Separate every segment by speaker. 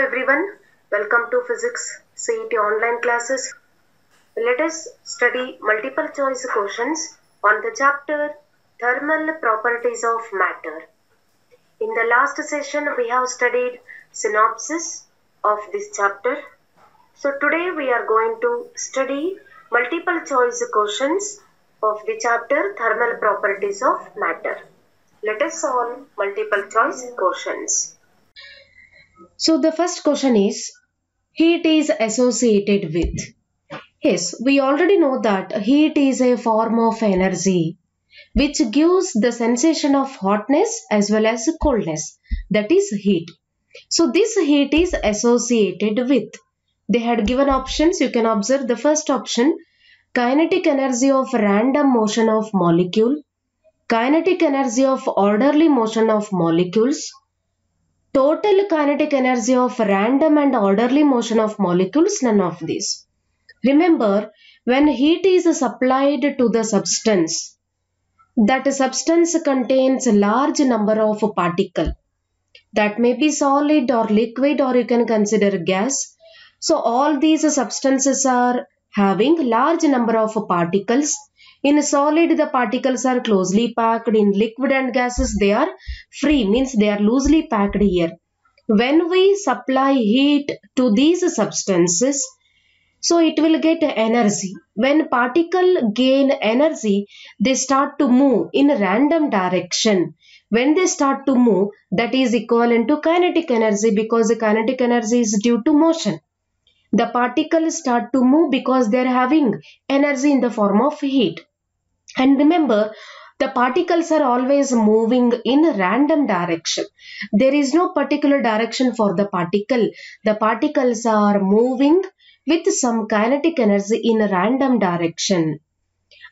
Speaker 1: everyone, welcome to Physics CET online classes. Let us study multiple choice questions on the chapter Thermal Properties of Matter. In the last session, we have studied synopsis of this chapter. So today we are going to study multiple choice questions of the chapter Thermal Properties of Matter. Let us solve multiple choice questions. So the first question is heat is associated with. Yes, we already know that heat is a form of energy which gives the sensation of hotness as well as coldness. That is heat. So this heat is associated with. They had given options. You can observe the first option kinetic energy of random motion of molecule, kinetic energy of orderly motion of molecules, total kinetic energy of random and orderly motion of molecules, none of these. Remember, when heat is supplied to the substance, that substance contains a large number of particles. That may be solid or liquid or you can consider gas. So all these substances are having large number of particles. In solid, the particles are closely packed. In liquid and gases, they are free, means they are loosely packed here. When we supply heat to these substances, so it will get energy. When particle gain energy, they start to move in a random direction. When they start to move, that is equivalent to kinetic energy because the kinetic energy is due to motion the particles start to move because they are having energy in the form of heat. And remember, the particles are always moving in a random direction. There is no particular direction for the particle. The particles are moving with some kinetic energy in a random direction.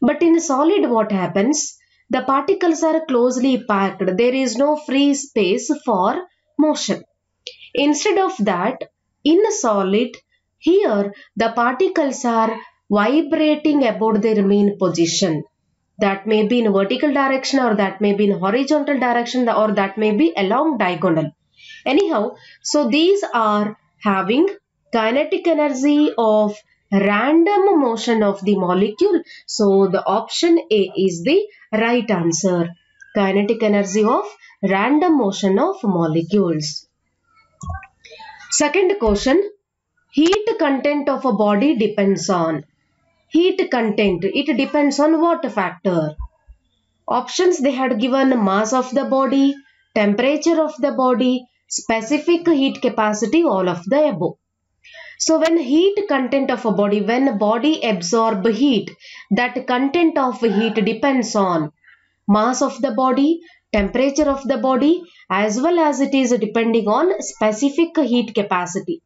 Speaker 1: But in solid, what happens? The particles are closely packed. There is no free space for motion. Instead of that, in a solid, here, the particles are vibrating about their mean position. That may be in vertical direction or that may be in horizontal direction or that may be along diagonal. Anyhow, so these are having kinetic energy of random motion of the molecule. So the option A is the right answer. Kinetic energy of random motion of molecules. Second question heat content of a body depends on heat content. It depends on what factor. Options they had given mass of the body temperature of the body specific heat capacity all of the above. So when heat content of a body when body absorb heat that content of heat depends on mass of the body temperature of the body as well as it is depending on specific heat capacity.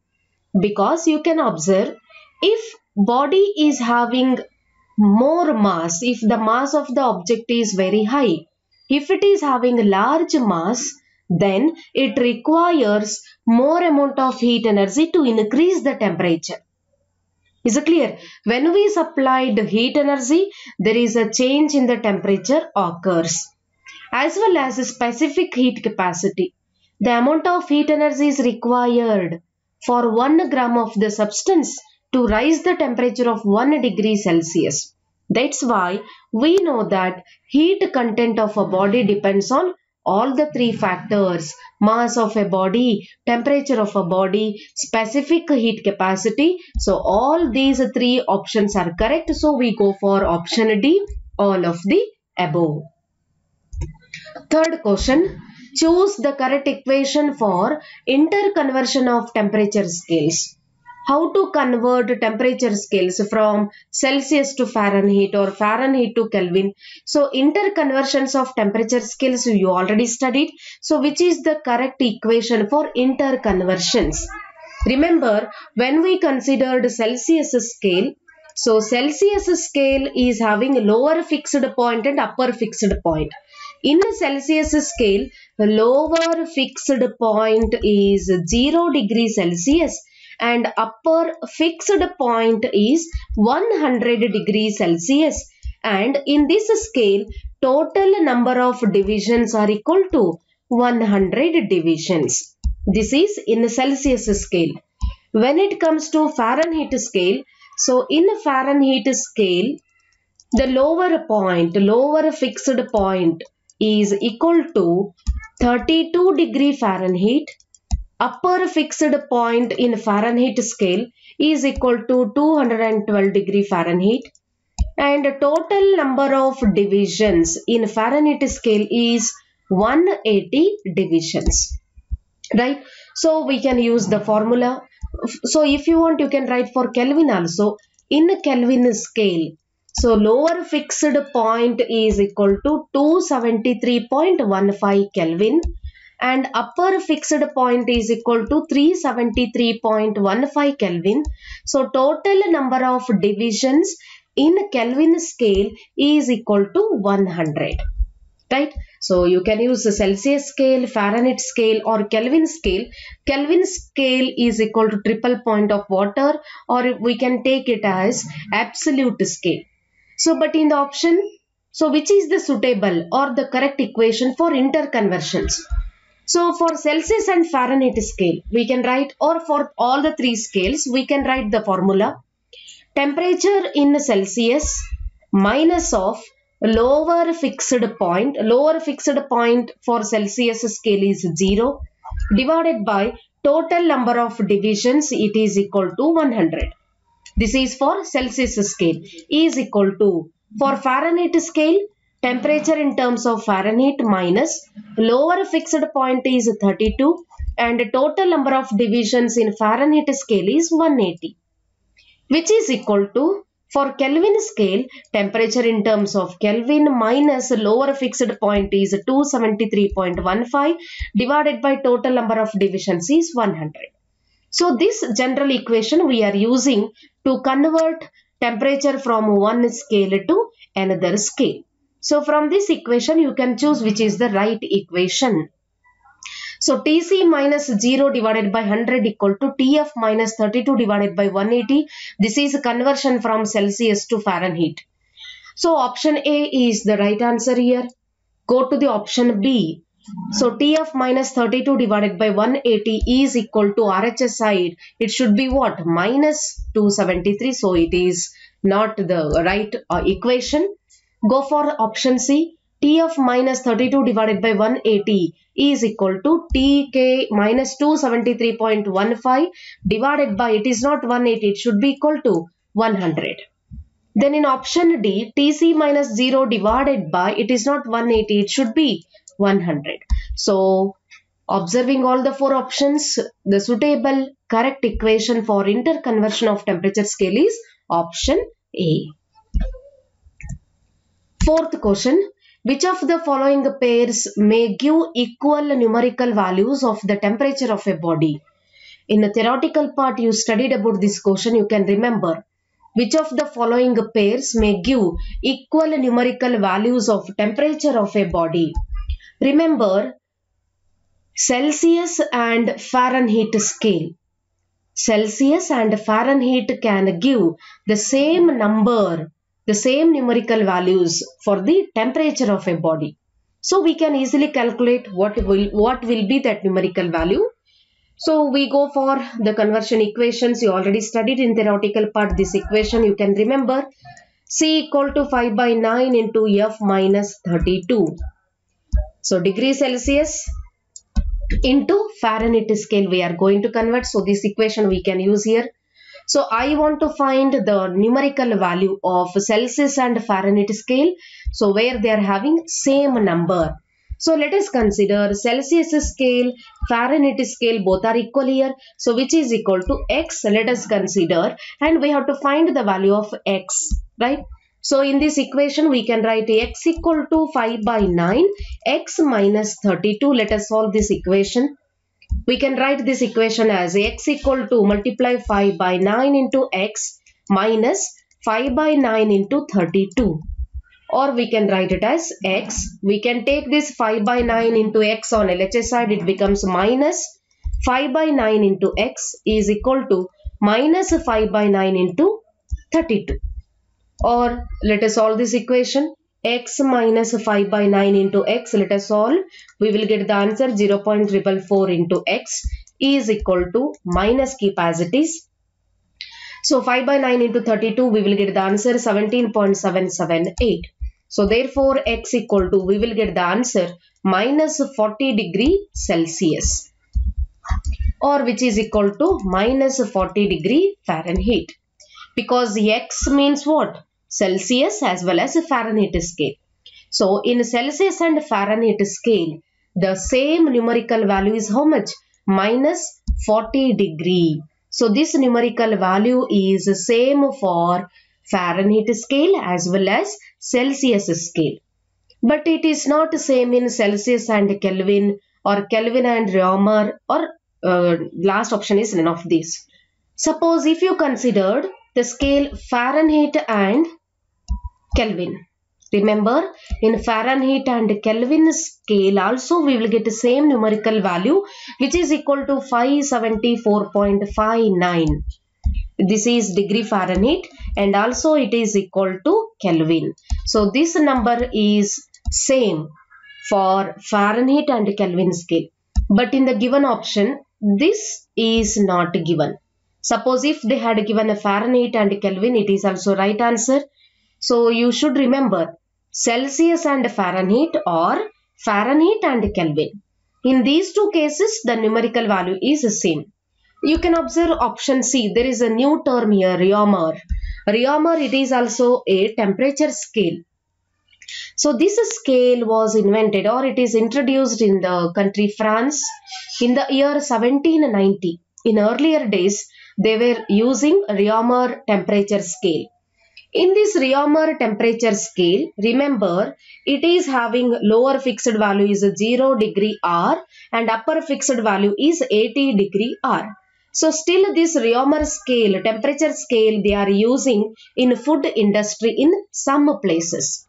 Speaker 1: Because you can observe if body is having more mass if the mass of the object is very high. If it is having large mass then it requires more amount of heat energy to increase the temperature. Is it clear? When we supplied heat energy there is a change in the temperature occurs as well as a specific heat capacity. The amount of heat energy is required for 1 gram of the substance to rise the temperature of 1 degree Celsius. That's why we know that heat content of a body depends on all the three factors mass of a body, temperature of a body, specific heat capacity. So all these three options are correct. So we go for option D, all of the above. Third question choose the correct equation for interconversion of temperature scales. How to convert temperature scales from Celsius to Fahrenheit or Fahrenheit to Kelvin. So interconversions of temperature scales you already studied. So which is the correct equation for interconversions? Remember when we considered Celsius scale, so Celsius scale is having lower fixed point and upper fixed point. In Celsius scale, the lower fixed point is 0 degree Celsius and upper fixed point is 100 degrees Celsius. And in this scale, total number of divisions are equal to 100 divisions. This is in Celsius scale. When it comes to Fahrenheit scale, so in Fahrenheit scale, the lower point, lower fixed point is equal to 32 degree Fahrenheit. Upper fixed point in Fahrenheit scale is equal to 212 degree Fahrenheit. And total number of divisions in Fahrenheit scale is 180 divisions. Right? So we can use the formula. So if you want, you can write for Kelvin also. In Kelvin scale, so lower fixed point is equal to 273.15 Kelvin and upper fixed point is equal to 373.15 Kelvin. So total number of divisions in Kelvin scale is equal to 100. Right? So you can use Celsius scale, Fahrenheit scale or Kelvin scale. Kelvin scale is equal to triple point of water or we can take it as absolute scale. So, but in the option, so which is the suitable or the correct equation for interconversions? So, for Celsius and Fahrenheit scale, we can write or for all the three scales, we can write the formula. Temperature in Celsius minus of lower fixed point, lower fixed point for Celsius scale is 0 divided by total number of divisions, it is equal to 100. This is for Celsius scale is equal to for Fahrenheit scale temperature in terms of Fahrenheit minus lower fixed point is 32 and total number of divisions in Fahrenheit scale is 180 which is equal to for Kelvin scale temperature in terms of Kelvin minus lower fixed point is 273.15 divided by total number of divisions is 100. So this general equation we are using to convert temperature from one scale to another scale. So from this equation you can choose which is the right equation. So Tc minus 0 divided by 100 equal to Tf minus 32 divided by 180. This is conversion from Celsius to Fahrenheit. So option A is the right answer here. Go to the option B. So TF minus 32 divided by 180 is equal to RHS side. It should be what? Minus 273. So it is not the right uh, equation. Go for option C. T of minus 32 divided by 180 is equal to TK minus 273.15 divided by it is not 180 it should be equal to 100. Then in option D TC minus 0 divided by it is not 180 it should be 100. So, observing all the four options, the suitable correct equation for interconversion of temperature scale is option A. Fourth question. Which of the following pairs may give equal numerical values of the temperature of a body? In the theoretical part you studied about this question, you can remember. Which of the following pairs may give equal numerical values of temperature of a body? Remember Celsius and Fahrenheit scale. Celsius and Fahrenheit can give the same number, the same numerical values for the temperature of a body. So we can easily calculate what will, what will be that numerical value. So we go for the conversion equations. You already studied in theoretical part this equation. You can remember C equal to 5 by 9 into F minus 32. So degree Celsius into Fahrenheit scale we are going to convert. So this equation we can use here. So I want to find the numerical value of Celsius and Fahrenheit scale. So where they are having same number. So let us consider Celsius scale, Fahrenheit scale both are equal here. So which is equal to x let us consider and we have to find the value of x right. So in this equation we can write x equal to 5 by 9 x minus 32. Let us solve this equation. We can write this equation as x equal to multiply 5 by 9 into x minus 5 by 9 into 32 or we can write it as x. We can take this 5 by 9 into x on LHS side it becomes minus 5 by 9 into x is equal to minus 5 by 9 into 32 or let us solve this equation x minus 5 by 9 into x. Let us solve. We will get the answer 0.444 into x is equal to minus keep as it is. So 5 by 9 into 32 we will get the answer 17.778. So therefore x equal to we will get the answer minus 40 degree Celsius or which is equal to minus 40 degree Fahrenheit because x means what? Celsius as well as Fahrenheit scale. So in Celsius and Fahrenheit scale, the same numerical value is how much? Minus 40 degree. So this numerical value is the same for Fahrenheit scale as well as Celsius scale. But it is not same in Celsius and Kelvin or Kelvin and Reaumur or uh, last option is none of these. Suppose if you considered the scale Fahrenheit and Kelvin. Remember in Fahrenheit and Kelvin scale also we will get the same numerical value which is equal to 574.59. This is degree Fahrenheit and also it is equal to Kelvin. So this number is same for Fahrenheit and Kelvin scale. But in the given option this is not given. Suppose if they had given a Fahrenheit and Kelvin, it is also right answer. So you should remember Celsius and Fahrenheit or Fahrenheit and Kelvin. In these two cases, the numerical value is the same. You can observe option C. There is a new term here, Reaumur. Reaumur, it is also a temperature scale. So this scale was invented or it is introduced in the country France in the year 1790. In earlier days, they were using Reaumur temperature scale. In this Reaumur temperature scale, remember it is having lower fixed value is 0 degree R and upper fixed value is 80 degree R. So still this Reaumur scale, temperature scale they are using in food industry in some places.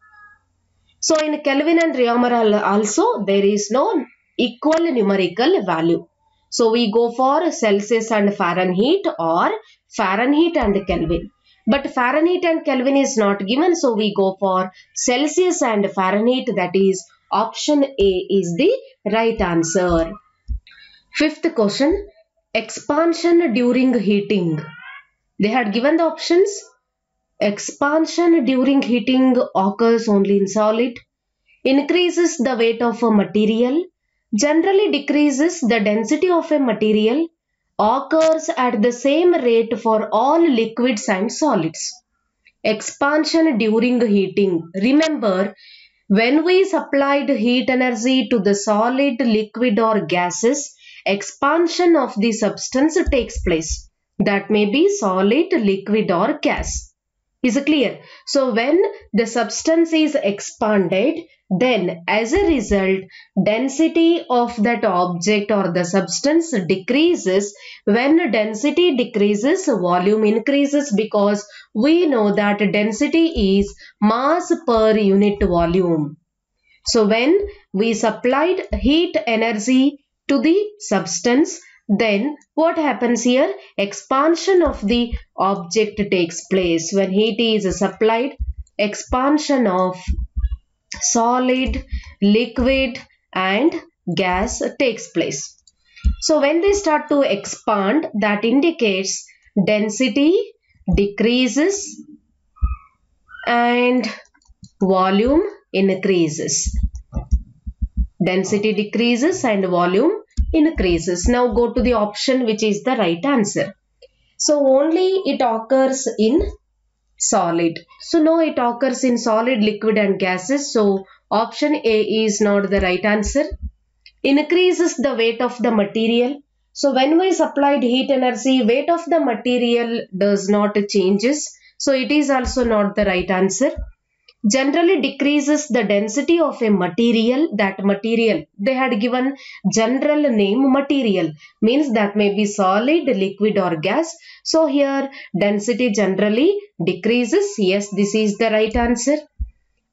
Speaker 1: So in Kelvin and Reaumur also there is no equal numerical value. So we go for Celsius and Fahrenheit or Fahrenheit and Kelvin. But Fahrenheit and Kelvin is not given. So we go for Celsius and Fahrenheit. That is option A is the right answer. Fifth question. Expansion during heating. They had given the options. Expansion during heating occurs only in solid. Increases the weight of a material generally decreases the density of a material occurs at the same rate for all liquids and solids. Expansion during heating. Remember, when we supplied heat energy to the solid, liquid or gases, expansion of the substance takes place. That may be solid, liquid or gas. Is it clear? So when the substance is expanded, then as a result density of that object or the substance decreases. When density decreases volume increases because we know that density is mass per unit volume. So when we supplied heat energy to the substance then what happens here? Expansion of the object takes place. When heat is supplied expansion of solid, liquid and gas takes place. So when they start to expand that indicates density decreases and volume increases. Density decreases and volume increases. Now go to the option which is the right answer. So only it occurs in solid. So no it occurs in solid, liquid and gases. So option A is not the right answer. Increases the weight of the material. So when we supplied heat energy, weight of the material does not changes. So it is also not the right answer generally decreases the density of a material that material. They had given general name material. Means that may be solid liquid or gas. So here density generally decreases. Yes this is the right answer.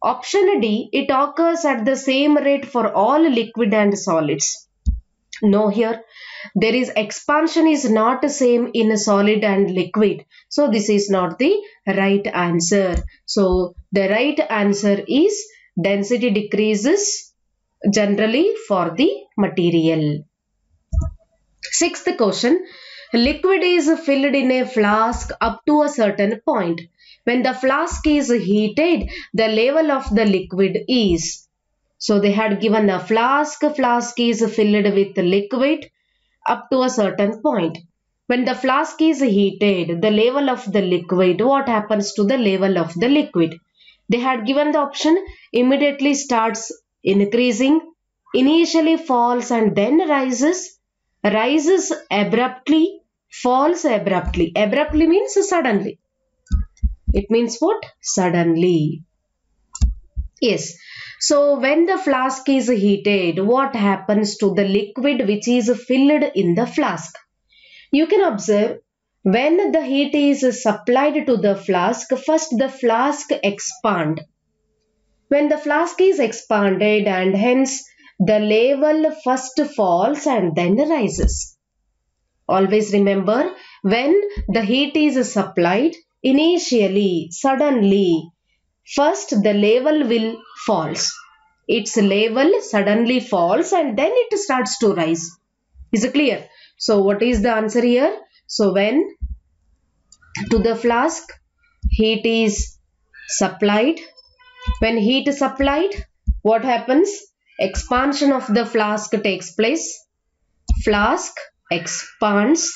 Speaker 1: Option d it occurs at the same rate for all liquid and solids. No here there is expansion is not the same in solid and liquid. So this is not the right answer. So The right answer is density decreases generally for the material. Sixth question. Liquid is filled in a flask up to a certain point. When the flask is heated, the level of the liquid is. So they had given a flask. Flask is filled with liquid up to a certain point. When the flask is heated, the level of the liquid, what happens to the level of the liquid? They had given the option immediately starts increasing, initially falls and then rises, rises abruptly, falls abruptly. Abruptly means suddenly. It means what? Suddenly. Yes. So when the flask is heated, what happens to the liquid which is filled in the flask? You can observe when the heat is supplied to the flask, first the flask expand. When the flask is expanded and hence the level first falls and then rises. Always remember when the heat is supplied, initially, suddenly, first the level will falls. Its level suddenly falls and then it starts to rise. Is it clear? So what is the answer here? So when to the flask heat is supplied, when heat is supplied, what happens? Expansion of the flask takes place. Flask expands.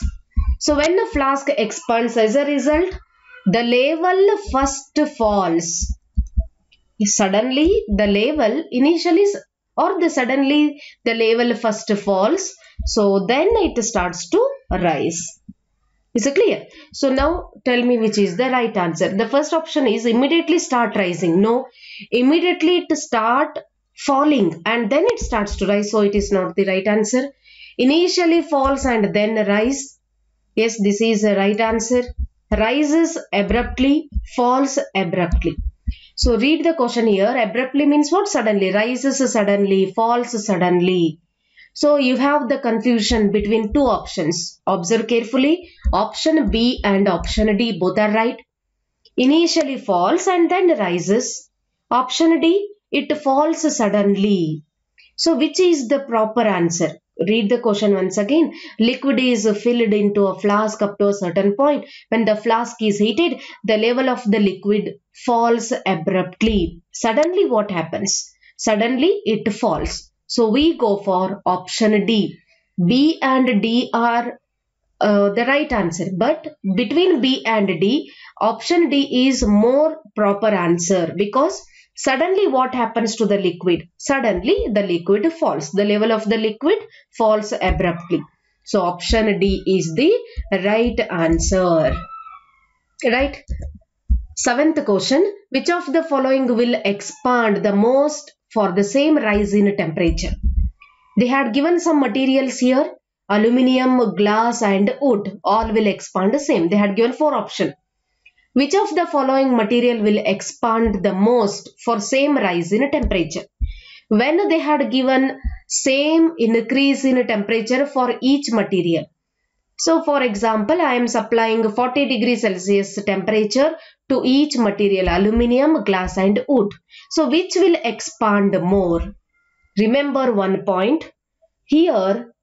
Speaker 1: So when the flask expands as a result, the level first falls. Suddenly the level initially or the suddenly the level first falls. So then it starts to rise. Is it clear? So now tell me which is the right answer. The first option is immediately start rising. No, immediately it start falling and then it starts to rise. So it is not the right answer. Initially falls and then rise. Yes, this is the right answer rises abruptly, falls abruptly. So read the question here. Abruptly means what? Suddenly. Rises suddenly, falls suddenly. So you have the confusion between two options. Observe carefully. Option B and option D both are right. Initially falls and then rises. Option D, it falls suddenly. So which is the proper answer? Read the question once again. Liquid is filled into a flask up to a certain point. When the flask is heated, the level of the liquid falls abruptly. Suddenly what happens? Suddenly it falls. So we go for option D. B and D are uh, the right answer. But between B and D, option D is more proper answer because Suddenly what happens to the liquid? Suddenly the liquid falls. The level of the liquid falls abruptly. So option D is the right answer. Right? Seventh question. Which of the following will expand the most for the same rise in temperature? They had given some materials here. Aluminium, glass and wood. All will expand the same. They had given four options. Which of the following material will expand the most for same rise in temperature? When they had given same increase in temperature for each material. So for example, I am supplying 40 degrees Celsius temperature to each material, aluminium, glass and wood. So which will expand more? Remember one point. Here,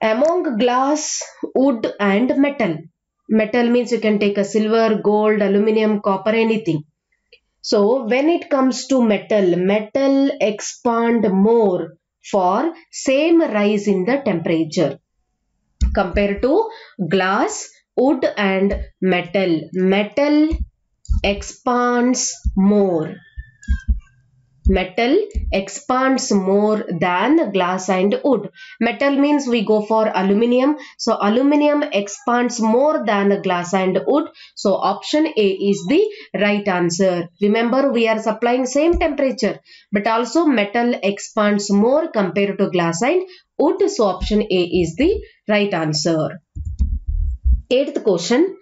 Speaker 1: among glass, wood and metal, metal means you can take a silver, gold, aluminium, copper, anything. So when it comes to metal, metal expand more for same rise in the temperature compared to glass, wood and metal. Metal expands more metal expands more than glass and wood. Metal means we go for aluminium. So aluminium expands more than glass and wood. So option A is the right answer. Remember we are supplying same temperature but also metal expands more compared to glass and wood. So option A is the right answer. Eighth question.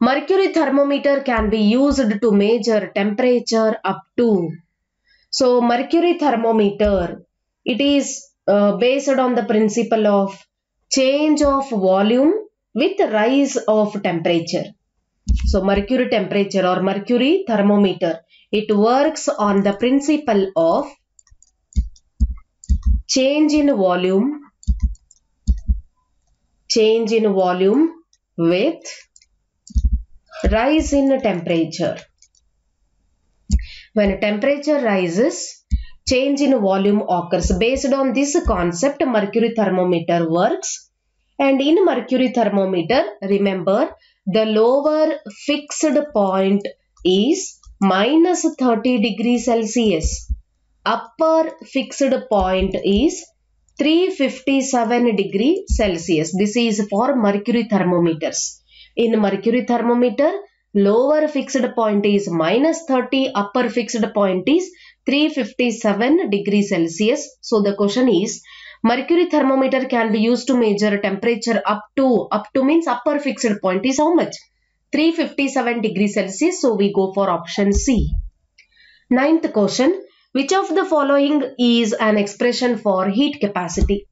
Speaker 1: Mercury thermometer can be used to measure temperature up to so mercury thermometer, it is uh, based on the principle of change of volume with rise of temperature. So mercury temperature or mercury thermometer. It works on the principle of change in volume, change in volume with rise in temperature. When temperature rises, change in volume occurs. Based on this concept, mercury thermometer works. And in mercury thermometer, remember the lower fixed point is minus 30 degrees Celsius. Upper fixed point is 357 degree Celsius. This is for mercury thermometers. In mercury thermometer, lower fixed point is minus 30, upper fixed point is 357 degree Celsius. So the question is, mercury thermometer can be used to measure temperature up to, up to means upper fixed point is how much? 357 degree Celsius. So we go for option C. Ninth question, which of the following is an expression for heat capacity?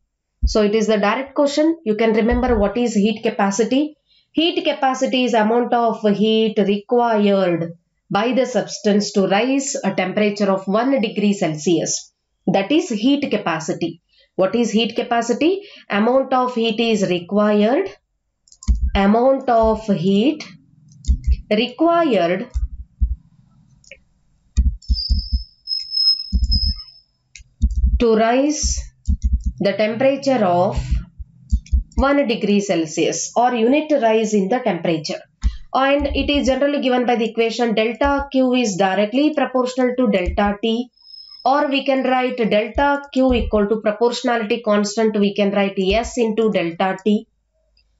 Speaker 1: So it is the direct question. You can remember what is heat capacity. Heat capacity is amount of heat required by the substance to rise a temperature of 1 degree Celsius. That is heat capacity. What is heat capacity? Amount of heat is required. Amount of heat required to rise the temperature of 1 degree Celsius or unit rise in the temperature and it is generally given by the equation delta Q is directly proportional to delta T or we can write delta Q equal to proportionality constant we can write S into delta T.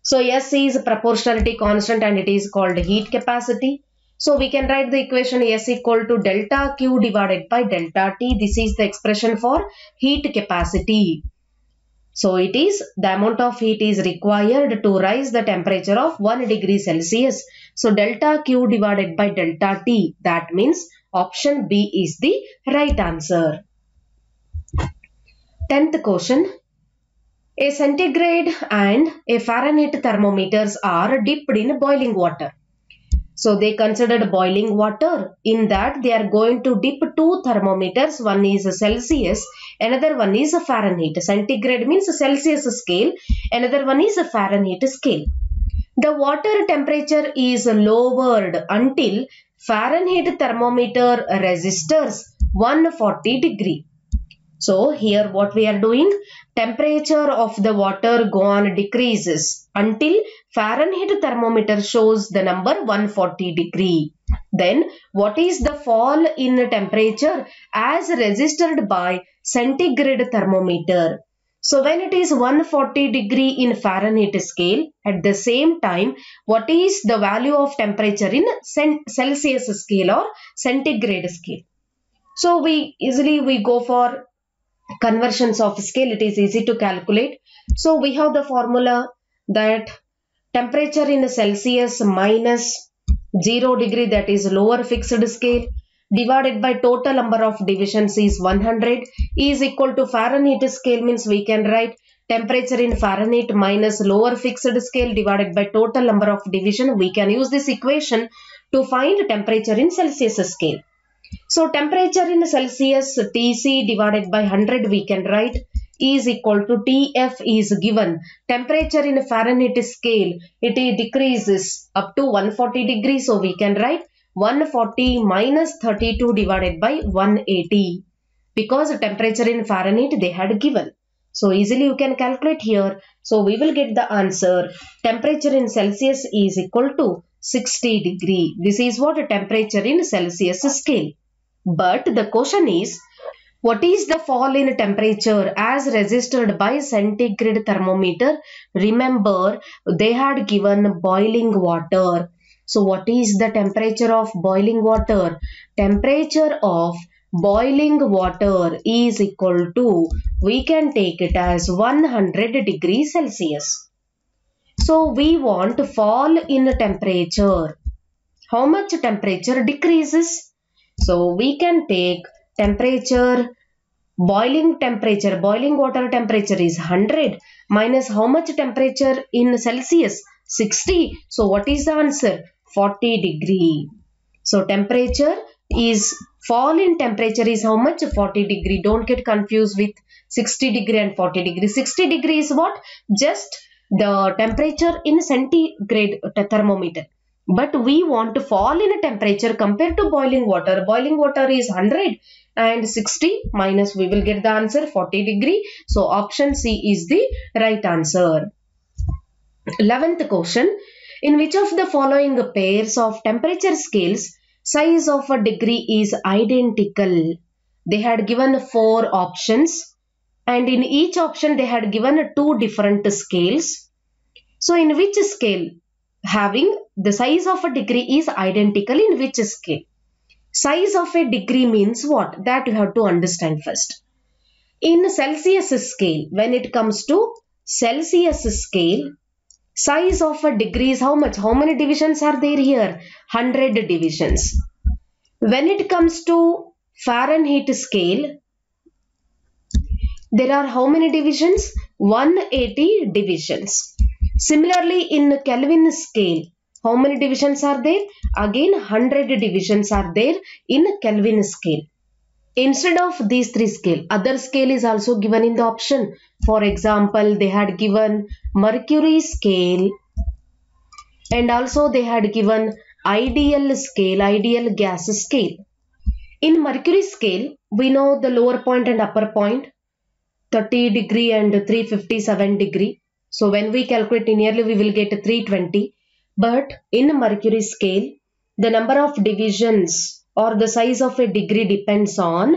Speaker 1: So S is proportionality constant and it is called heat capacity. So we can write the equation S equal to delta Q divided by delta T. This is the expression for heat capacity. So it is the amount of heat is required to rise the temperature of 1 degree Celsius. So delta Q divided by delta T that means option B is the right answer. Tenth question. A centigrade and a Fahrenheit thermometers are dipped in boiling water. So they considered boiling water. In that they are going to dip two thermometers. One is Celsius, another one is Fahrenheit. Centigrade means Celsius scale, another one is a Fahrenheit scale. The water temperature is lowered until Fahrenheit thermometer registers 140 degree. So here what we are doing, temperature of the water gone decreases until Fahrenheit thermometer shows the number 140 degree. Then what is the fall in temperature as registered by centigrade thermometer? So when it is 140 degree in Fahrenheit scale, at the same time, what is the value of temperature in Celsius scale or centigrade scale? So we easily we go for conversions of scale it is easy to calculate so we have the formula that temperature in celsius minus 0 degree that is lower fixed scale divided by total number of divisions is 100 is equal to fahrenheit scale means we can write temperature in fahrenheit minus lower fixed scale divided by total number of division. We can use this equation to find temperature in celsius scale. So temperature in Celsius Tc divided by 100 we can write is equal to Tf is given. Temperature in Fahrenheit scale it decreases up to 140 degrees so we can write 140 minus 32 divided by 180 because temperature in Fahrenheit they had given. So easily you can calculate here. So we will get the answer. Temperature in Celsius is equal to 60 degree. This is what temperature in Celsius scale. But the question is, what is the fall in temperature as registered by centigrade thermometer? Remember, they had given boiling water. So what is the temperature of boiling water? Temperature of boiling water is equal to, we can take it as 100 degrees Celsius. So we want fall in temperature. How much temperature decreases? So we can take temperature, boiling temperature, boiling water temperature is 100 minus how much temperature in Celsius? 60. So what is the answer? 40 degree. So temperature is fall in temperature is how much 40 degree don't get confused with 60 degree and 40 degree 60 degree is what just the temperature in centigrade thermometer but we want to fall in a temperature compared to boiling water boiling water is 100 and 60 minus we will get the answer 40 degree. So option c is the right answer. 11th question. In which of the following pairs of temperature scales size of a degree is identical? They had given four options. And in each option they had given two different scales. So in which scale having the size of a degree is identical in which scale size of a degree means what? That you have to understand first. In celsius scale when it comes to celsius scale size of a degree is how much? How many divisions are there here? 100 divisions. When it comes to fahrenheit scale there are how many divisions? 180 divisions. Similarly in kelvin scale how many divisions are there? Again 100 divisions are there in kelvin scale. Instead of these three scale other scale is also given in the option. For example they had given mercury scale and also they had given ideal scale ideal gas scale. In mercury scale we know the lower point and upper point 30 degree and 357 degree. So when we calculate nearly we will get 320 but in a mercury scale the number of divisions or the size of a degree depends on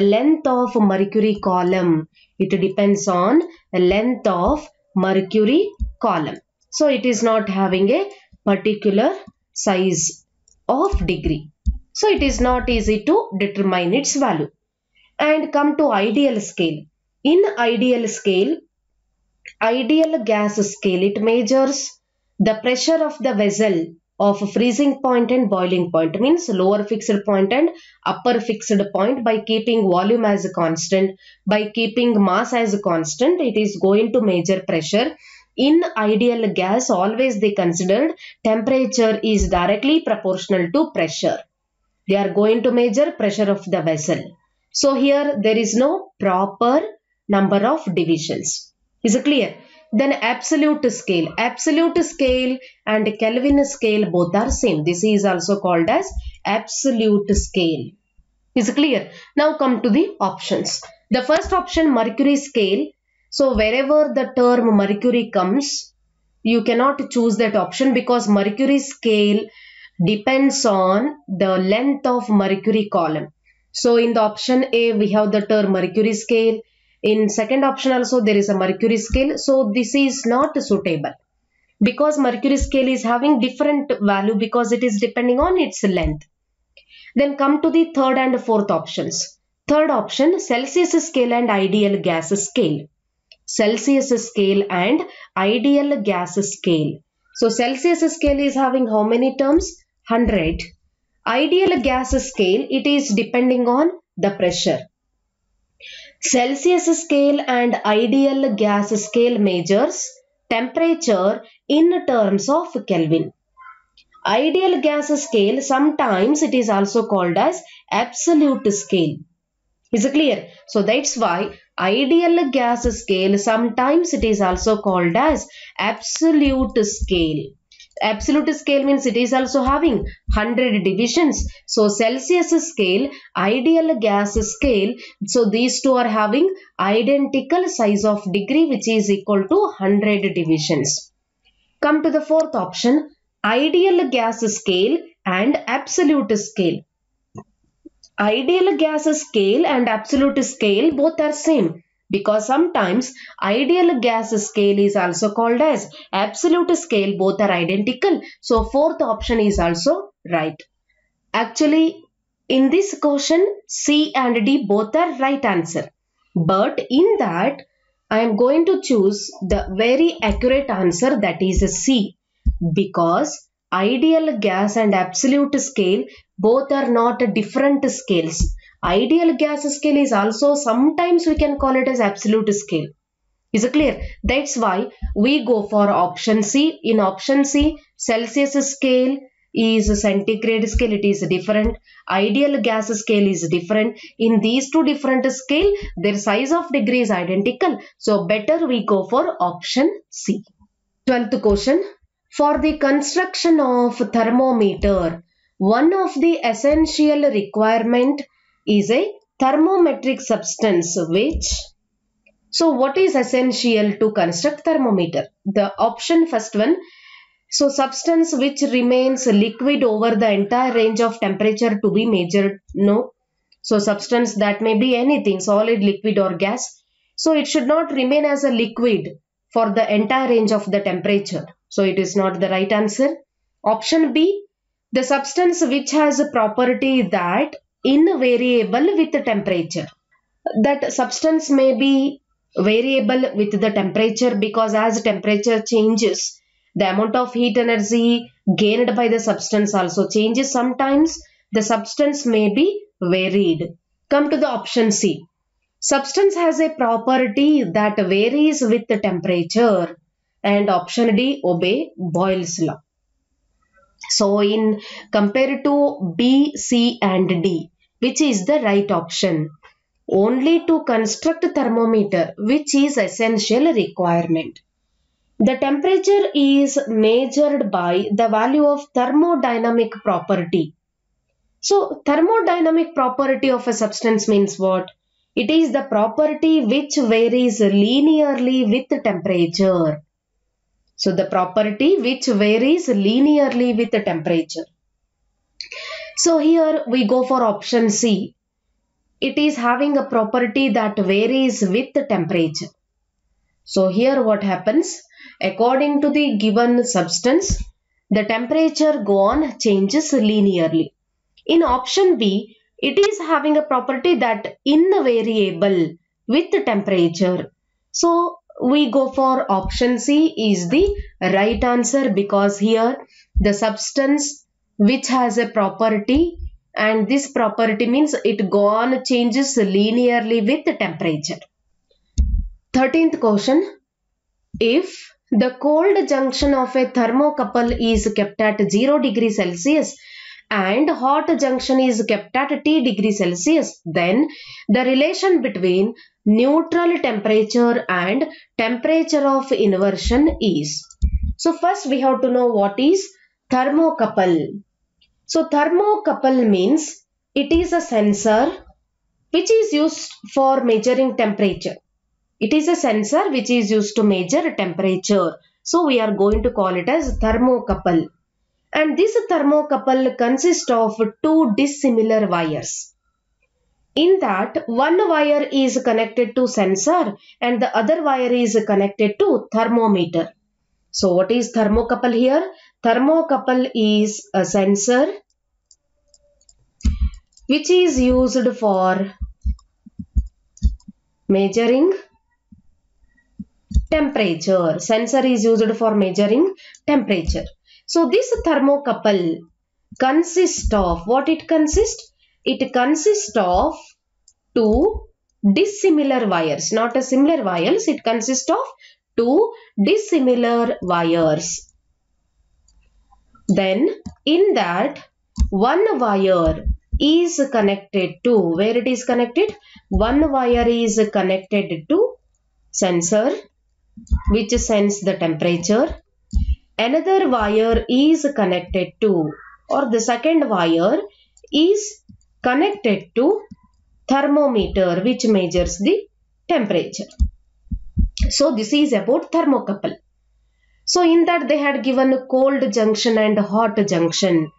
Speaker 1: a length of mercury column. It depends on a length of mercury column. So it is not having a particular size of degree. So it is not easy to determine its value. And come to ideal scale. In ideal scale, ideal gas scale, it measures the pressure of the vessel of freezing point and boiling point means lower fixed point and upper fixed point. By keeping volume as a constant by keeping mass as a constant it is going to measure pressure. In ideal gas always they considered temperature is directly proportional to pressure. They are going to measure pressure of the vessel. So here there is no proper number of divisions. Is it clear then absolute scale. Absolute scale and Kelvin scale both are same. This is also called as absolute scale. Is clear? Now come to the options. The first option mercury scale. So wherever the term mercury comes, you cannot choose that option because mercury scale depends on the length of mercury column. So in the option A, we have the term mercury scale. In second option also there is a mercury scale. So this is not suitable because mercury scale is having different value because it is depending on its length. Then come to the third and fourth options. Third option Celsius scale and ideal gas scale. Celsius scale and ideal gas scale. So Celsius scale is having how many terms? 100. Ideal gas scale it is depending on the pressure. Celsius scale and ideal gas scale measures temperature in terms of Kelvin. Ideal gas scale sometimes it is also called as absolute scale. Is it clear? So that's why ideal gas scale sometimes it is also called as absolute scale absolute scale means it is also having 100 divisions. So Celsius scale, ideal gas scale. So these two are having identical size of degree which is equal to 100 divisions. Come to the fourth option, ideal gas scale and absolute scale. Ideal gas scale and absolute scale both are same because sometimes ideal gas scale is also called as absolute scale. Both are identical. So fourth option is also right. Actually in this question c and d both are right answer. But in that i am going to choose the very accurate answer that is c. Because ideal gas and absolute scale both are not different scales Ideal gas scale is also sometimes we can call it as absolute scale. Is it clear? That's why we go for option C. In option C, Celsius scale, is centigrade scale it is different ideal gas scale is different in these two different scale their size of degree is identical so better we go for option c 12th question for the construction of thermometer one of the essential requirement is a thermometric substance which so what is essential to construct thermometer? The option first one so substance which remains liquid over the entire range of temperature to be measured no? So substance that may be anything solid liquid or gas so it should not remain as a liquid for the entire range of the temperature. So it is not the right answer. Option b the substance which has a property that invariable with the temperature that substance may be variable with the temperature because as temperature changes the amount of heat energy gained by the substance also changes. Sometimes the substance may be varied. Come to the option C. Substance has a property that varies with the temperature. And option D, obey Boyle's law. So in compared to B, C and D, which is the right option? Only to construct thermometer, which is essential requirement. The temperature is measured by the value of thermodynamic property. So thermodynamic property of a substance means what? It is the property which varies linearly with temperature. So the property which varies linearly with the temperature. So here we go for option C. It is having a property that varies with the temperature. So here what happens? According to the given substance, the temperature go on changes linearly. In option B, it is having a property that invariable with the temperature. So we go for option C is the right answer because here the substance which has a property and this property means it go on changes linearly with the temperature. 13th question if the cold junction of a thermocouple is kept at 0 degree Celsius and hot junction is kept at T degree Celsius, then the relation between neutral temperature and temperature of inversion is. So first we have to know what is thermocouple. So thermocouple means it is a sensor which is used for measuring temperature. It is a sensor which is used to measure temperature. So we are going to call it as thermocouple. And this thermocouple consists of two dissimilar wires. In that one wire is connected to sensor and the other wire is connected to thermometer. So what is thermocouple here? Thermocouple is a sensor which is used for measuring temperature. Sensor is used for measuring temperature. So this thermocouple consists of, what it consists? It consists of two dissimilar wires, not a similar wires. It consists of two dissimilar wires. Then in that one wire is connected to, where it is connected? One wire is connected to sensor which sends the temperature. Another wire is connected to or the second wire is connected to thermometer which measures the temperature. So this is about thermocouple. So in that they had given cold junction and hot junction.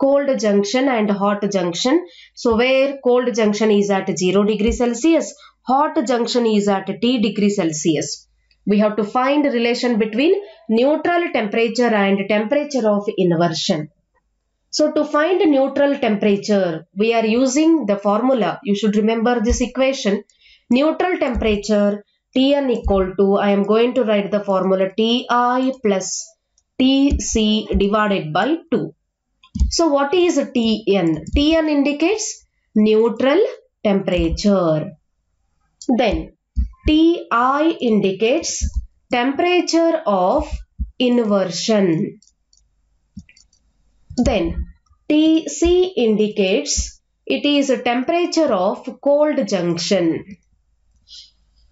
Speaker 1: Cold junction and hot junction. So where cold junction is at 0 degree Celsius, hot junction is at T degree Celsius we have to find relation between neutral temperature and temperature of inversion. So to find neutral temperature, we are using the formula. You should remember this equation. Neutral temperature Tn equal to, I am going to write the formula Ti plus Tc divided by 2. So what is Tn? Tn indicates neutral temperature. Then Ti indicates temperature of inversion. Then Tc indicates it is a temperature of cold junction.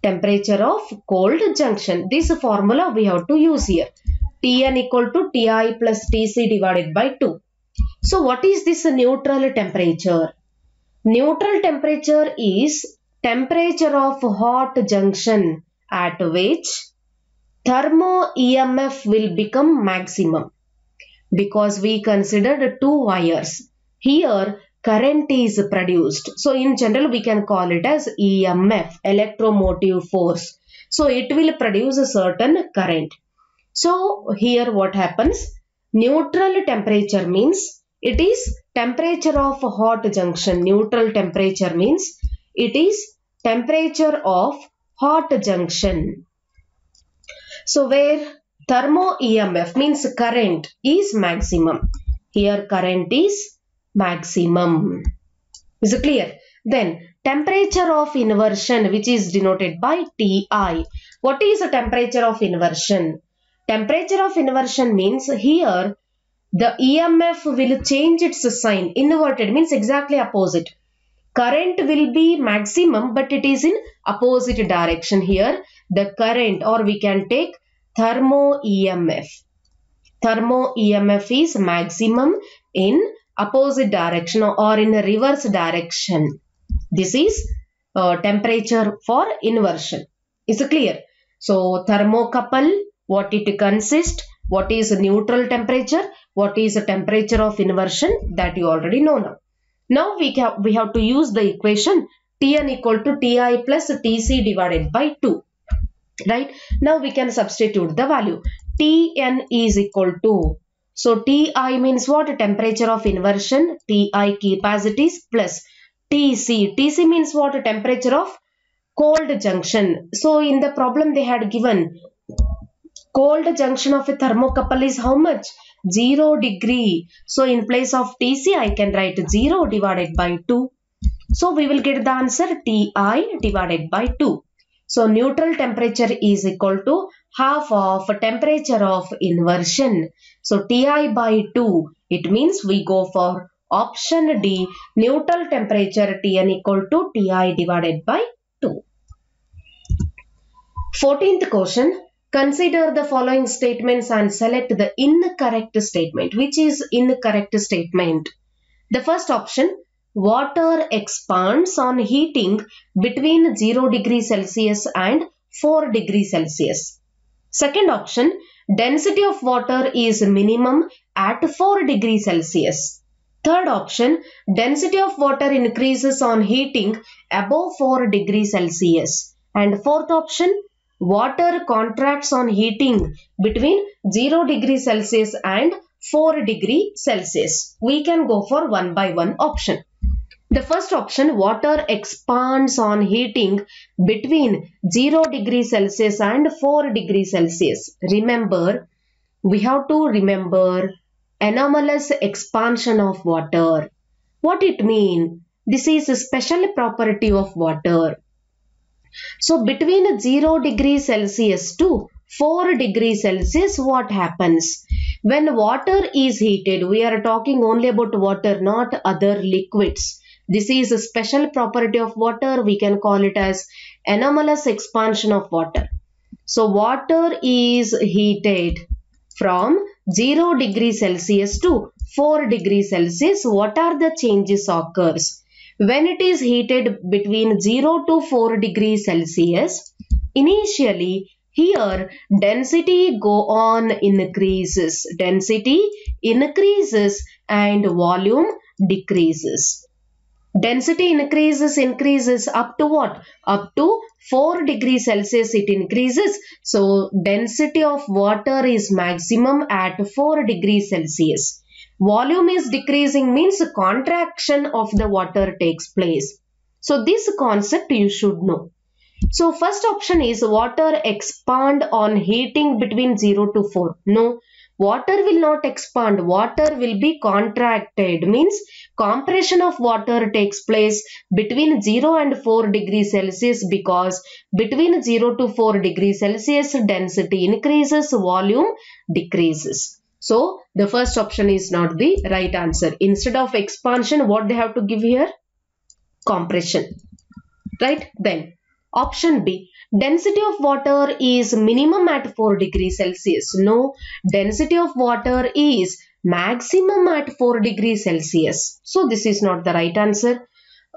Speaker 1: Temperature of cold junction. This formula we have to use here. Tn equal to Ti plus Tc divided by 2. So what is this neutral temperature? Neutral temperature is temperature of hot junction at which thermo EMF will become maximum because we considered two wires. Here current is produced. So in general we can call it as EMF, electromotive force. So it will produce a certain current. So here what happens? Neutral temperature means it is temperature of hot junction. Neutral temperature means it is temperature of hot junction. So where thermo EMF means current is maximum. Here current is maximum. Is it clear? Then temperature of inversion which is denoted by Ti. What is the temperature of inversion? Temperature of inversion means here the EMF will change its sign. Inverted means exactly opposite. Current will be maximum but it is in opposite direction here. The current or we can take thermo EMF. Thermo EMF is maximum in opposite direction or in a reverse direction. This is uh, temperature for inversion. Is it clear? So thermocouple, what it consists, what is neutral temperature, what is the temperature of inversion that you already know now. Now we, have we have to use the equation Tn equal to Ti plus Tc divided by 2. Right. Now we can substitute the value. Tn is equal to so Ti means what? Temperature of inversion. Ti capacities plus Tc. Tc means what? Temperature of cold junction. So in the problem they had given cold junction of a thermocouple is how much? 0 degree. So in place of Tc I can write 0 divided by 2. So we will get the answer Ti divided by 2. So neutral temperature is equal to half of temperature of inversion. So Ti by 2. It means we go for option D. Neutral temperature Tn equal to Ti divided by 2. 14th question. Consider the following statements and select the incorrect statement. Which is incorrect statement? The first option, water expands on heating between 0 degree Celsius and 4 degree Celsius. Second option, density of water is minimum at 4 degree Celsius. Third option, density of water increases on heating above 4 degree Celsius. And fourth option, water contracts on heating between 0 degree Celsius and 4 degree Celsius. We can go for one by one option. The first option water expands on heating between 0 degree Celsius and 4 degree Celsius. Remember, we have to remember anomalous expansion of water. What it mean? This is a special property of water. So between 0 degree Celsius to 4 degree Celsius, what happens? When water is heated, we are talking only about water, not other liquids. This is a special property of water. We can call it as anomalous expansion of water. So water is heated from 0 degree Celsius to 4 degree Celsius. What are the changes occurs? When it is heated between 0 to 4 degree Celsius, initially here density go on increases. Density increases and volume decreases. Density increases, increases up to what? Up to 4 degrees Celsius it increases. So density of water is maximum at 4 degrees Celsius volume is decreasing means contraction of the water takes place. So this concept you should know. So first option is water expand on heating between 0 to 4. No, water will not expand. Water will be contracted means compression of water takes place between 0 and 4 degrees Celsius because between 0 to 4 degrees Celsius density increases, volume decreases. So the first option is not the right answer. Instead of expansion, what they have to give here? Compression. Right? Then option B. Density of water is minimum at 4 degrees Celsius. No, density of water is maximum at 4 degrees Celsius. So this is not the right answer.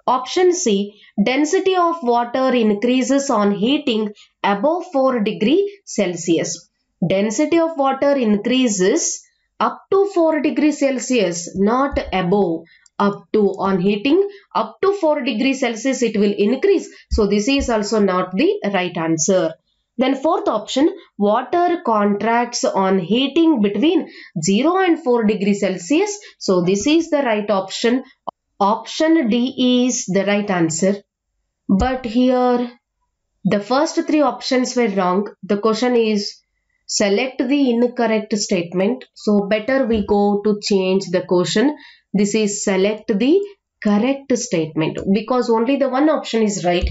Speaker 1: Option C. Density of water increases on heating above 4 degree Celsius. Density of water increases up to 4 degrees Celsius, not above. Up to on heating up to 4 degrees Celsius it will increase. So this is also not the right answer. Then fourth option, water contracts on heating between 0 and 4 degrees Celsius. So this is the right option. Option D is the right answer. But here the first three options were wrong. The question is select the incorrect statement. So better we go to change the question. This is select the correct statement because only the one option is right.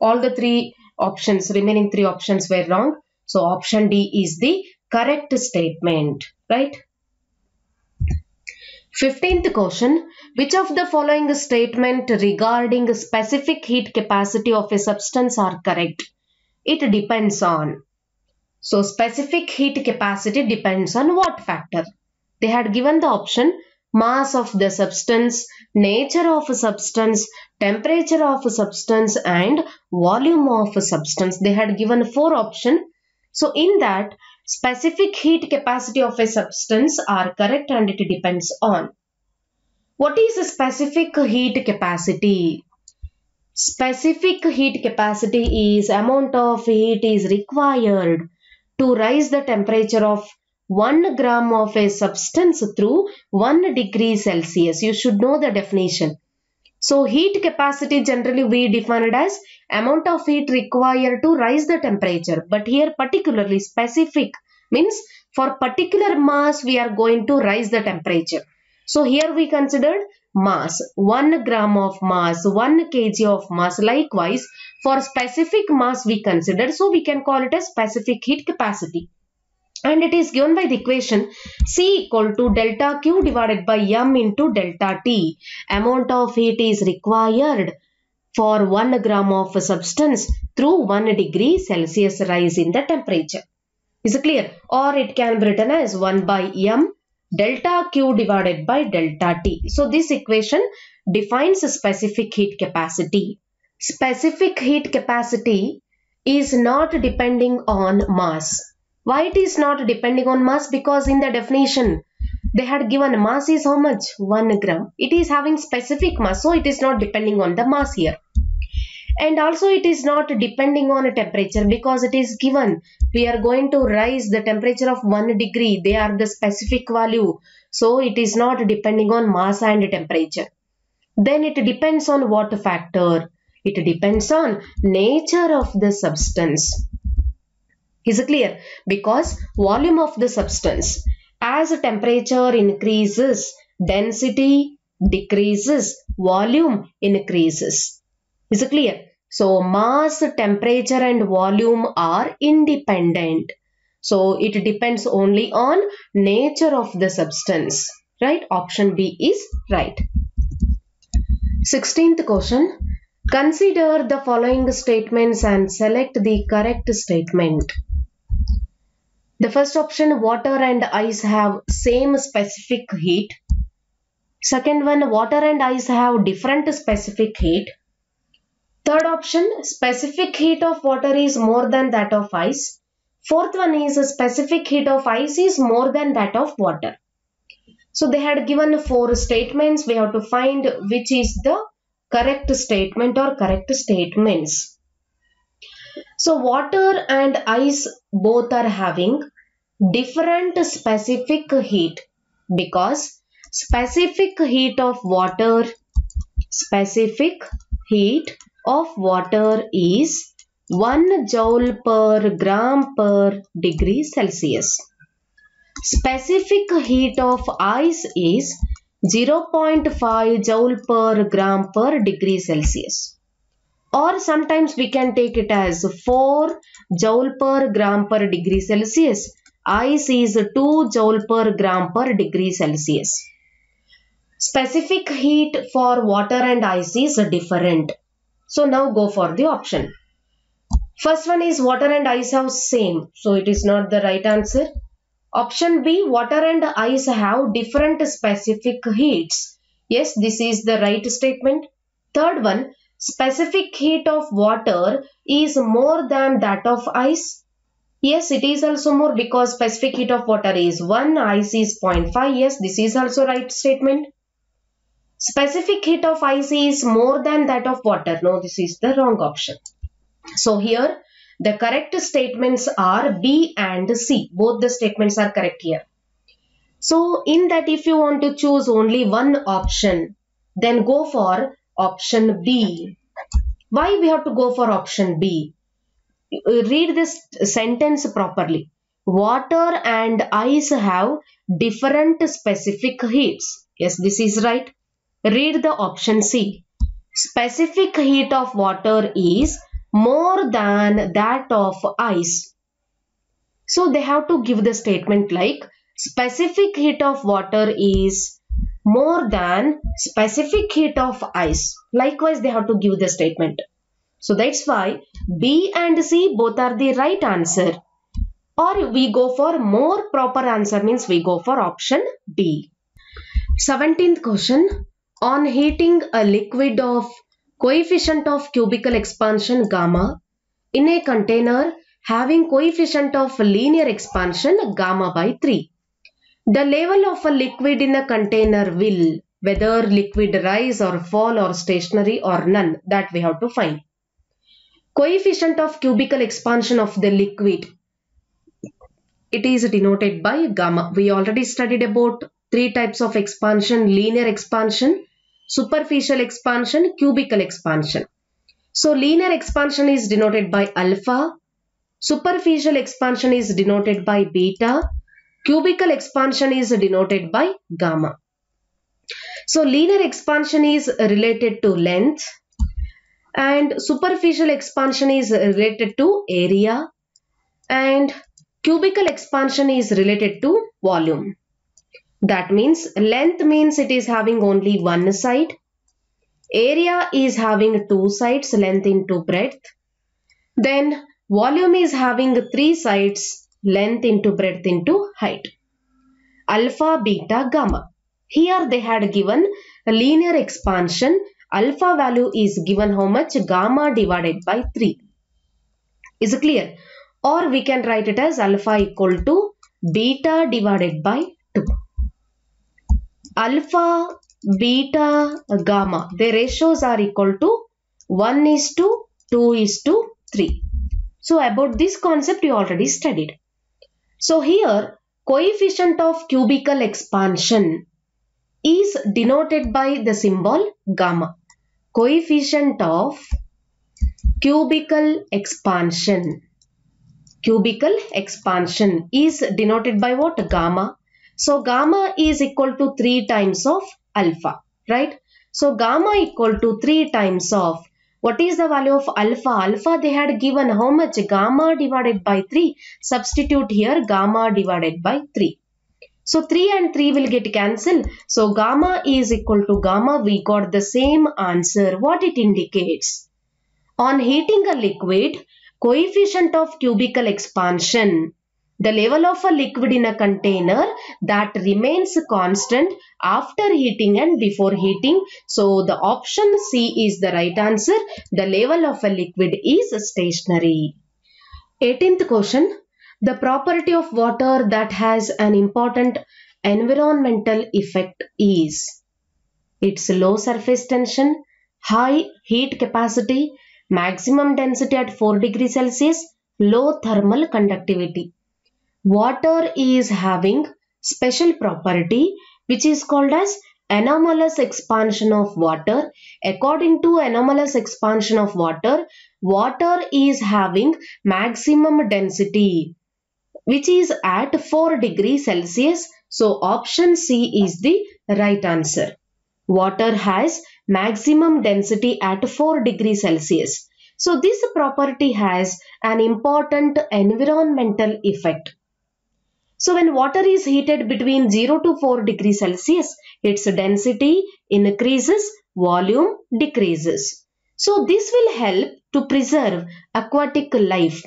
Speaker 1: All the three options, remaining three options were wrong. So option D is the correct statement, right? 15th question. Which of the following statement regarding specific heat capacity of a substance are correct? It depends on. So specific heat capacity depends on what factor? They had given the option mass of the substance, nature of a substance, temperature of a substance and volume of a substance. They had given four options. So in that specific heat capacity of a substance are correct and it depends on. What is a specific heat capacity? Specific heat capacity is amount of heat is required to rise the temperature of 1 gram of a substance through 1 degree Celsius. You should know the definition. So heat capacity generally we define it as amount of heat required to rise the temperature. But here particularly specific means for particular mass we are going to rise the temperature. So here we considered mass 1 gram of mass 1 kg of mass likewise for specific mass we consider so we can call it as specific heat capacity and it is given by the equation C equal to delta Q divided by M into delta T. Amount of heat is required for 1 gram of a substance through 1 degree Celsius rise in the temperature. Is it clear? Or it can be written as 1 by M delta Q divided by delta T. So this equation defines a specific heat capacity. Specific heat capacity is not depending on mass why it is not depending on mass? Because in the definition, they had given mass is how much? 1 gram. It is having specific mass. So it is not depending on the mass here. And also it is not depending on a temperature because it is given. We are going to rise the temperature of 1 degree. They are the specific value. So it is not depending on mass and temperature. Then it depends on what factor? It depends on nature of the substance. Is it clear? Because volume of the substance as temperature increases, density decreases, volume increases. Is it clear? So mass, temperature and volume are independent. So it depends only on nature of the substance. Right? Option B is right. 16th question. Consider the following statements and select the correct statement. The first option water and ice have same specific heat. Second one water and ice have different specific heat. Third option specific heat of water is more than that of ice. Fourth one is specific heat of ice is more than that of water. So they had given four statements. We have to find which is the correct statement or correct statements. So water and ice both are having different specific heat because specific heat of water specific heat of water is 1 joule per gram per degree Celsius. Specific heat of ice is 0.5 joule per gram per degree Celsius or sometimes we can take it as 4 joule per gram per degree Celsius ice is 2 joule per gram per degree Celsius. Specific heat for water and ice is different. So now go for the option. First one is water and ice have same. So it is not the right answer. Option B, water and ice have different specific heats. Yes, this is the right statement. Third one, specific heat of water is more than that of ice. Yes, it is also more because specific heat of water is 1, ice is 0.5. Yes, this is also right statement. Specific heat of ice is more than that of water. No, this is the wrong option. So here the correct statements are B and C. Both the statements are correct here. So in that if you want to choose only one option then go for option B. Why we have to go for option B? Read this sentence properly. Water and ice have different specific heats. Yes, this is right. Read the option C. Specific heat of water is more than that of ice. So they have to give the statement like specific heat of water is more than specific heat of ice. Likewise, they have to give the statement. So that's why B and C both are the right answer. Or we go for more proper answer means we go for option B. 17th question. On heating a liquid of coefficient of cubical expansion gamma in a container having coefficient of linear expansion gamma by 3. The level of a liquid in a container will whether liquid rise or fall or stationary or none that we have to find. Coefficient of cubical expansion of the liquid it is denoted by gamma. We already studied about three types of expansion linear expansion superficial expansion, cubical expansion. So linear expansion is denoted by alpha, superficial expansion is denoted by beta, cubical expansion is denoted by gamma. So linear expansion is related to length and superficial expansion is related to area and cubical expansion is related to volume. That means length means it is having only one side. Area is having two sides, length into breadth. Then volume is having three sides, length into breadth into height. Alpha, beta, gamma. Here they had given linear expansion. Alpha value is given how much? Gamma divided by 3. Is it clear? Or we can write it as alpha equal to beta divided by 2 alpha, beta, gamma. Their ratios are equal to 1 is to 2 is to 3. So about this concept you already studied. So here coefficient of cubical expansion is denoted by the symbol gamma. Coefficient of cubical expansion. Cubical expansion is denoted by what? Gamma so gamma is equal to 3 times of alpha, right? So gamma equal to 3 times of what is the value of alpha? Alpha they had given how much? Gamma divided by 3. Substitute here gamma divided by 3. So 3 and 3 will get cancelled. So gamma is equal to gamma. We got the same answer. What it indicates? On heating a liquid, coefficient of cubical expansion the level of a liquid in a container that remains constant after heating and before heating. So the option C is the right answer. The level of a liquid is stationary. 18th question. The property of water that has an important environmental effect is its low surface tension, high heat capacity, maximum density at 4 degrees Celsius, low thermal conductivity water is having special property which is called as anomalous expansion of water. According to anomalous expansion of water, water is having maximum density which is at 4 degrees Celsius. So option C is the right answer. Water has maximum density at 4 degrees Celsius. So this property has an important environmental effect. So when water is heated between 0 to 4 degrees Celsius, its density increases, volume decreases. So this will help to preserve aquatic life.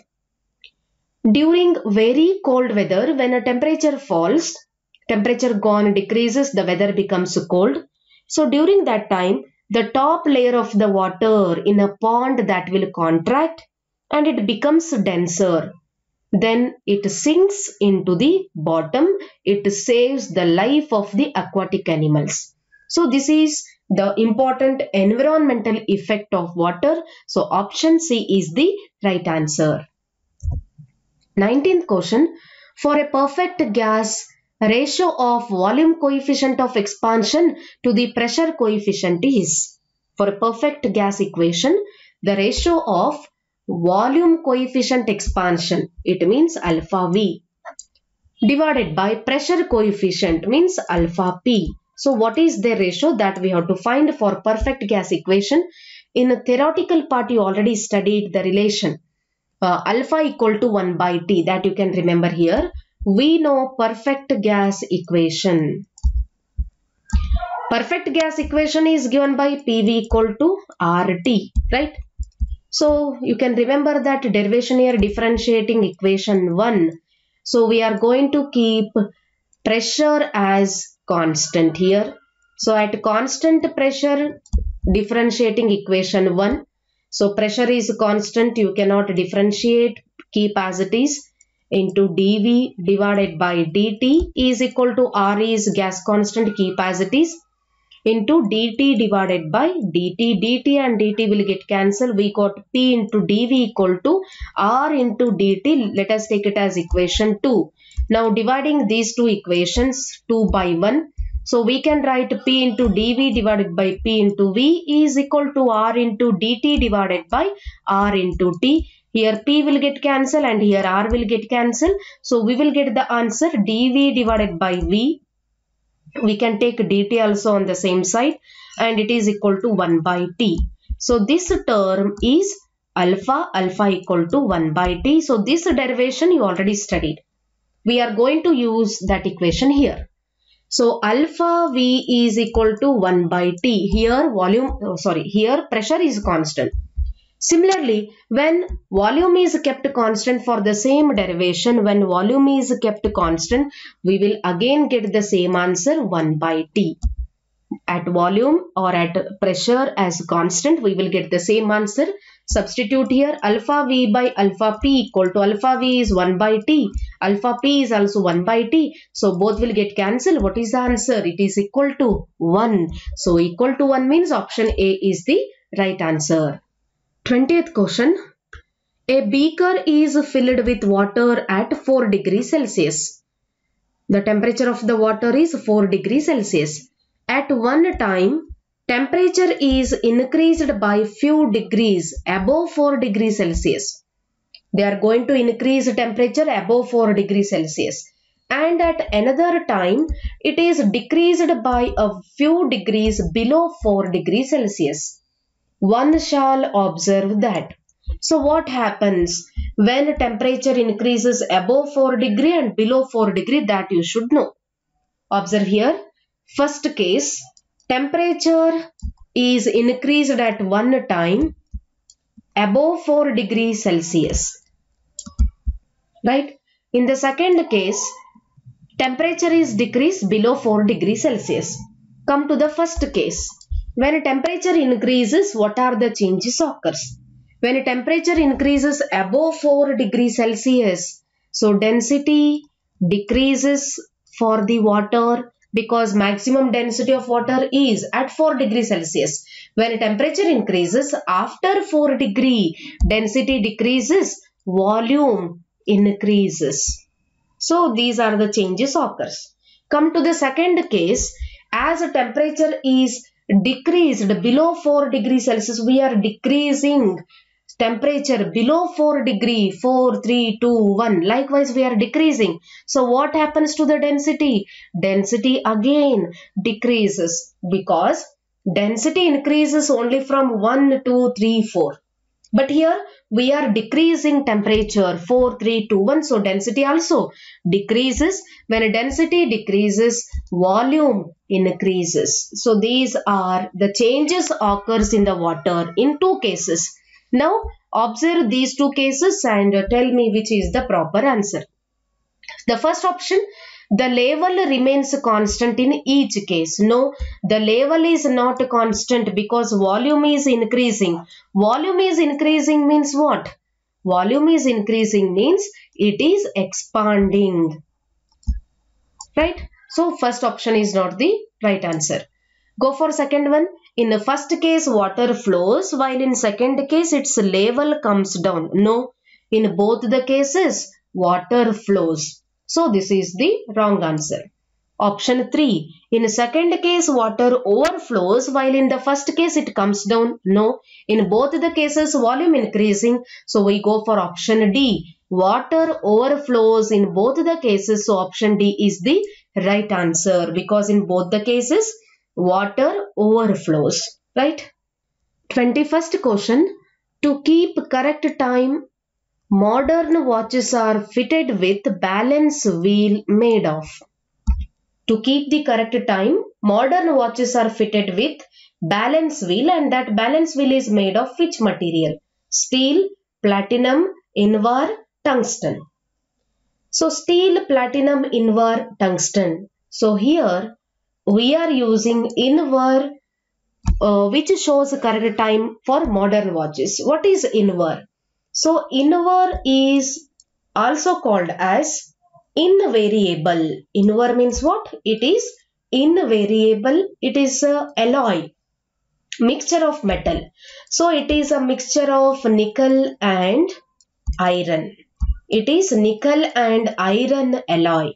Speaker 1: During very cold weather, when a temperature falls, temperature gone decreases, the weather becomes cold. So during that time, the top layer of the water in a pond that will contract and it becomes denser then it sinks into the bottom. It saves the life of the aquatic animals. So this is the important environmental effect of water. So option C is the right answer. 19th question. For a perfect gas, ratio of volume coefficient of expansion to the pressure coefficient is. For a perfect gas equation, the ratio of volume coefficient expansion it means alpha V divided by pressure coefficient means alpha P. So what is the ratio that we have to find for perfect gas equation? In a theoretical part you already studied the relation uh, alpha equal to 1 by T that you can remember here. We know perfect gas equation. Perfect gas equation is given by PV equal to RT right so you can remember that derivation here differentiating equation 1. So we are going to keep pressure as constant here. So at constant pressure differentiating equation 1. So pressure is constant you cannot differentiate keep as it is into dV divided by dt is equal to R is gas constant keep as it is into dt divided by dt. dt and dt will get cancelled. We got p into dv equal to r into dt. Let us take it as equation 2. Now dividing these two equations 2 by 1. So we can write p into dv divided by p into v is equal to r into dt divided by r into t. Here p will get cancelled and here r will get cancelled. So we will get the answer dv divided by v we can take dt also on the same side and it is equal to 1 by t. So this term is alpha, alpha equal to 1 by t. So this derivation you already studied. We are going to use that equation here. So alpha V is equal to 1 by T. Here volume, oh, sorry, here pressure is constant. Similarly, when volume is kept constant for the same derivation, when volume is kept constant, we will again get the same answer 1 by T. At volume or at pressure as constant, we will get the same answer. Substitute here alpha V by alpha P equal to alpha V is 1 by T. Alpha P is also 1 by T. So both will get cancelled. What is the answer? It is equal to 1. So equal to 1 means option A is the right answer. 20th question. A beaker is filled with water at 4 degrees Celsius. The temperature of the water is 4 degrees Celsius. At one time, temperature is increased by few degrees above 4 degrees Celsius. They are going to increase temperature above 4 degrees Celsius. And at another time, it is decreased by a few degrees below 4 degrees Celsius one shall observe that. So what happens when temperature increases above 4 degree and below 4 degree that you should know. Observe here. First case, temperature is increased at one time above 4 degrees Celsius. Right? In the second case, temperature is decreased below 4 degrees Celsius. Come to the first case. When temperature increases, what are the changes occurs? When temperature increases above 4 degrees Celsius, so density decreases for the water because maximum density of water is at 4 degrees Celsius. When temperature increases after 4 degree, density decreases, volume increases. So these are the changes occurs. Come to the second case, as temperature is decreased below 4 degrees Celsius. We are decreasing temperature below 4 degree 4 3 2 1 likewise we are decreasing so what happens to the density density again decreases because density increases only from 1 2 3 4 But here we are decreasing temperature 4, 3, 2, 1. So density also decreases. When density decreases, volume increases. So these are the changes occurs in the water in two cases. Now observe these two cases and uh, tell me which is the proper answer. The first option the level remains constant in each case. No, the level is not constant because volume is increasing. Volume is increasing means what? Volume is increasing means it is expanding. Right? So first option is not the right answer. Go for second one. In the first case water flows while in second case its level comes down. No, in both the cases water flows. So this is the wrong answer. Option 3. In second case water overflows while in the first case it comes down. No. In both the cases volume increasing. So we go for option D. Water overflows in both the cases. So option D is the right answer because in both the cases water overflows. Right. 21st question. To keep correct time Modern watches are fitted with balance wheel made of. To keep the correct time, modern watches are fitted with balance wheel and that balance wheel is made of which material? Steel, platinum, invar, tungsten. So steel, platinum, invar, tungsten. So here we are using invar uh, which shows correct time for modern watches. What is invar? So invar is also called as invariable. Invar means what? It is invariable. It is a alloy mixture of metal. So it is a mixture of nickel and iron. It is nickel and iron alloy.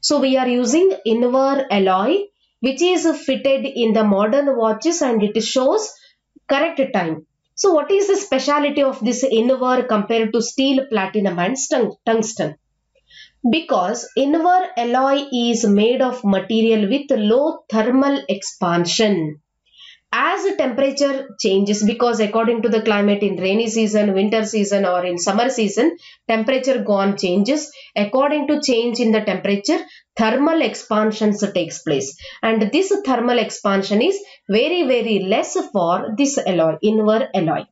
Speaker 1: So we are using invar alloy which is fitted in the modern watches and it shows correct time. So what is the speciality of this invar compared to steel, platinum and tungsten? Because invar alloy is made of material with low thermal expansion as the temperature changes because according to the climate in rainy season winter season or in summer season temperature gone changes. According to change in the temperature thermal expansions takes place. And this thermal expansion is very very less for this alloy invar alloy.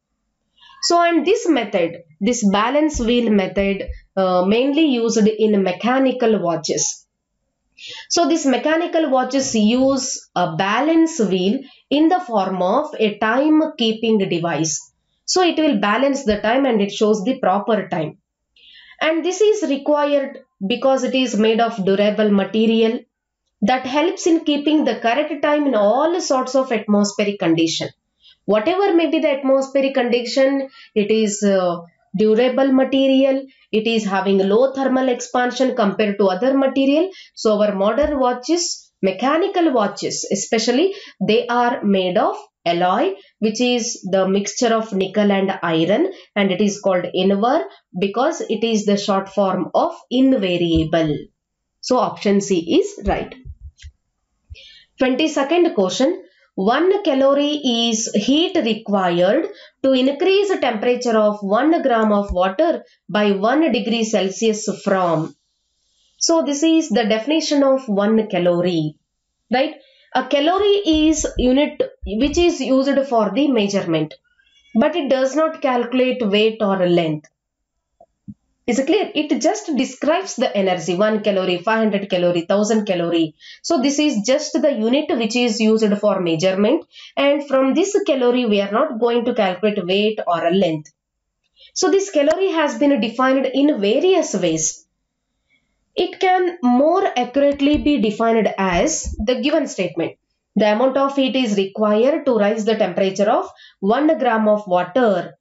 Speaker 1: So and this method this balance wheel method uh, mainly used in mechanical watches so these mechanical watches use a balance wheel in the form of a time keeping device. So it will balance the time and it shows the proper time. And this is required because it is made of durable material that helps in keeping the correct time in all sorts of atmospheric condition. Whatever may be the atmospheric condition, it is uh, durable material. It is having low thermal expansion compared to other material. So our modern watches mechanical watches especially they are made of alloy which is the mixture of nickel and iron and it is called invar because it is the short form of invariable. So option c is right. 22nd question 1 calorie is heat required to increase the temperature of 1 gram of water by 1 degree Celsius from. So this is the definition of 1 calorie. Right? A calorie is unit which is used for the measurement. But it does not calculate weight or length. Is it clear? It just describes the energy 1 calorie, 500 calorie, 1000 calorie. So this is just the unit which is used for measurement and from this calorie we are not going to calculate weight or length. So this calorie has been defined in various ways. It can more accurately be defined as the given statement. The amount of heat is required to rise the temperature of 1 gram of water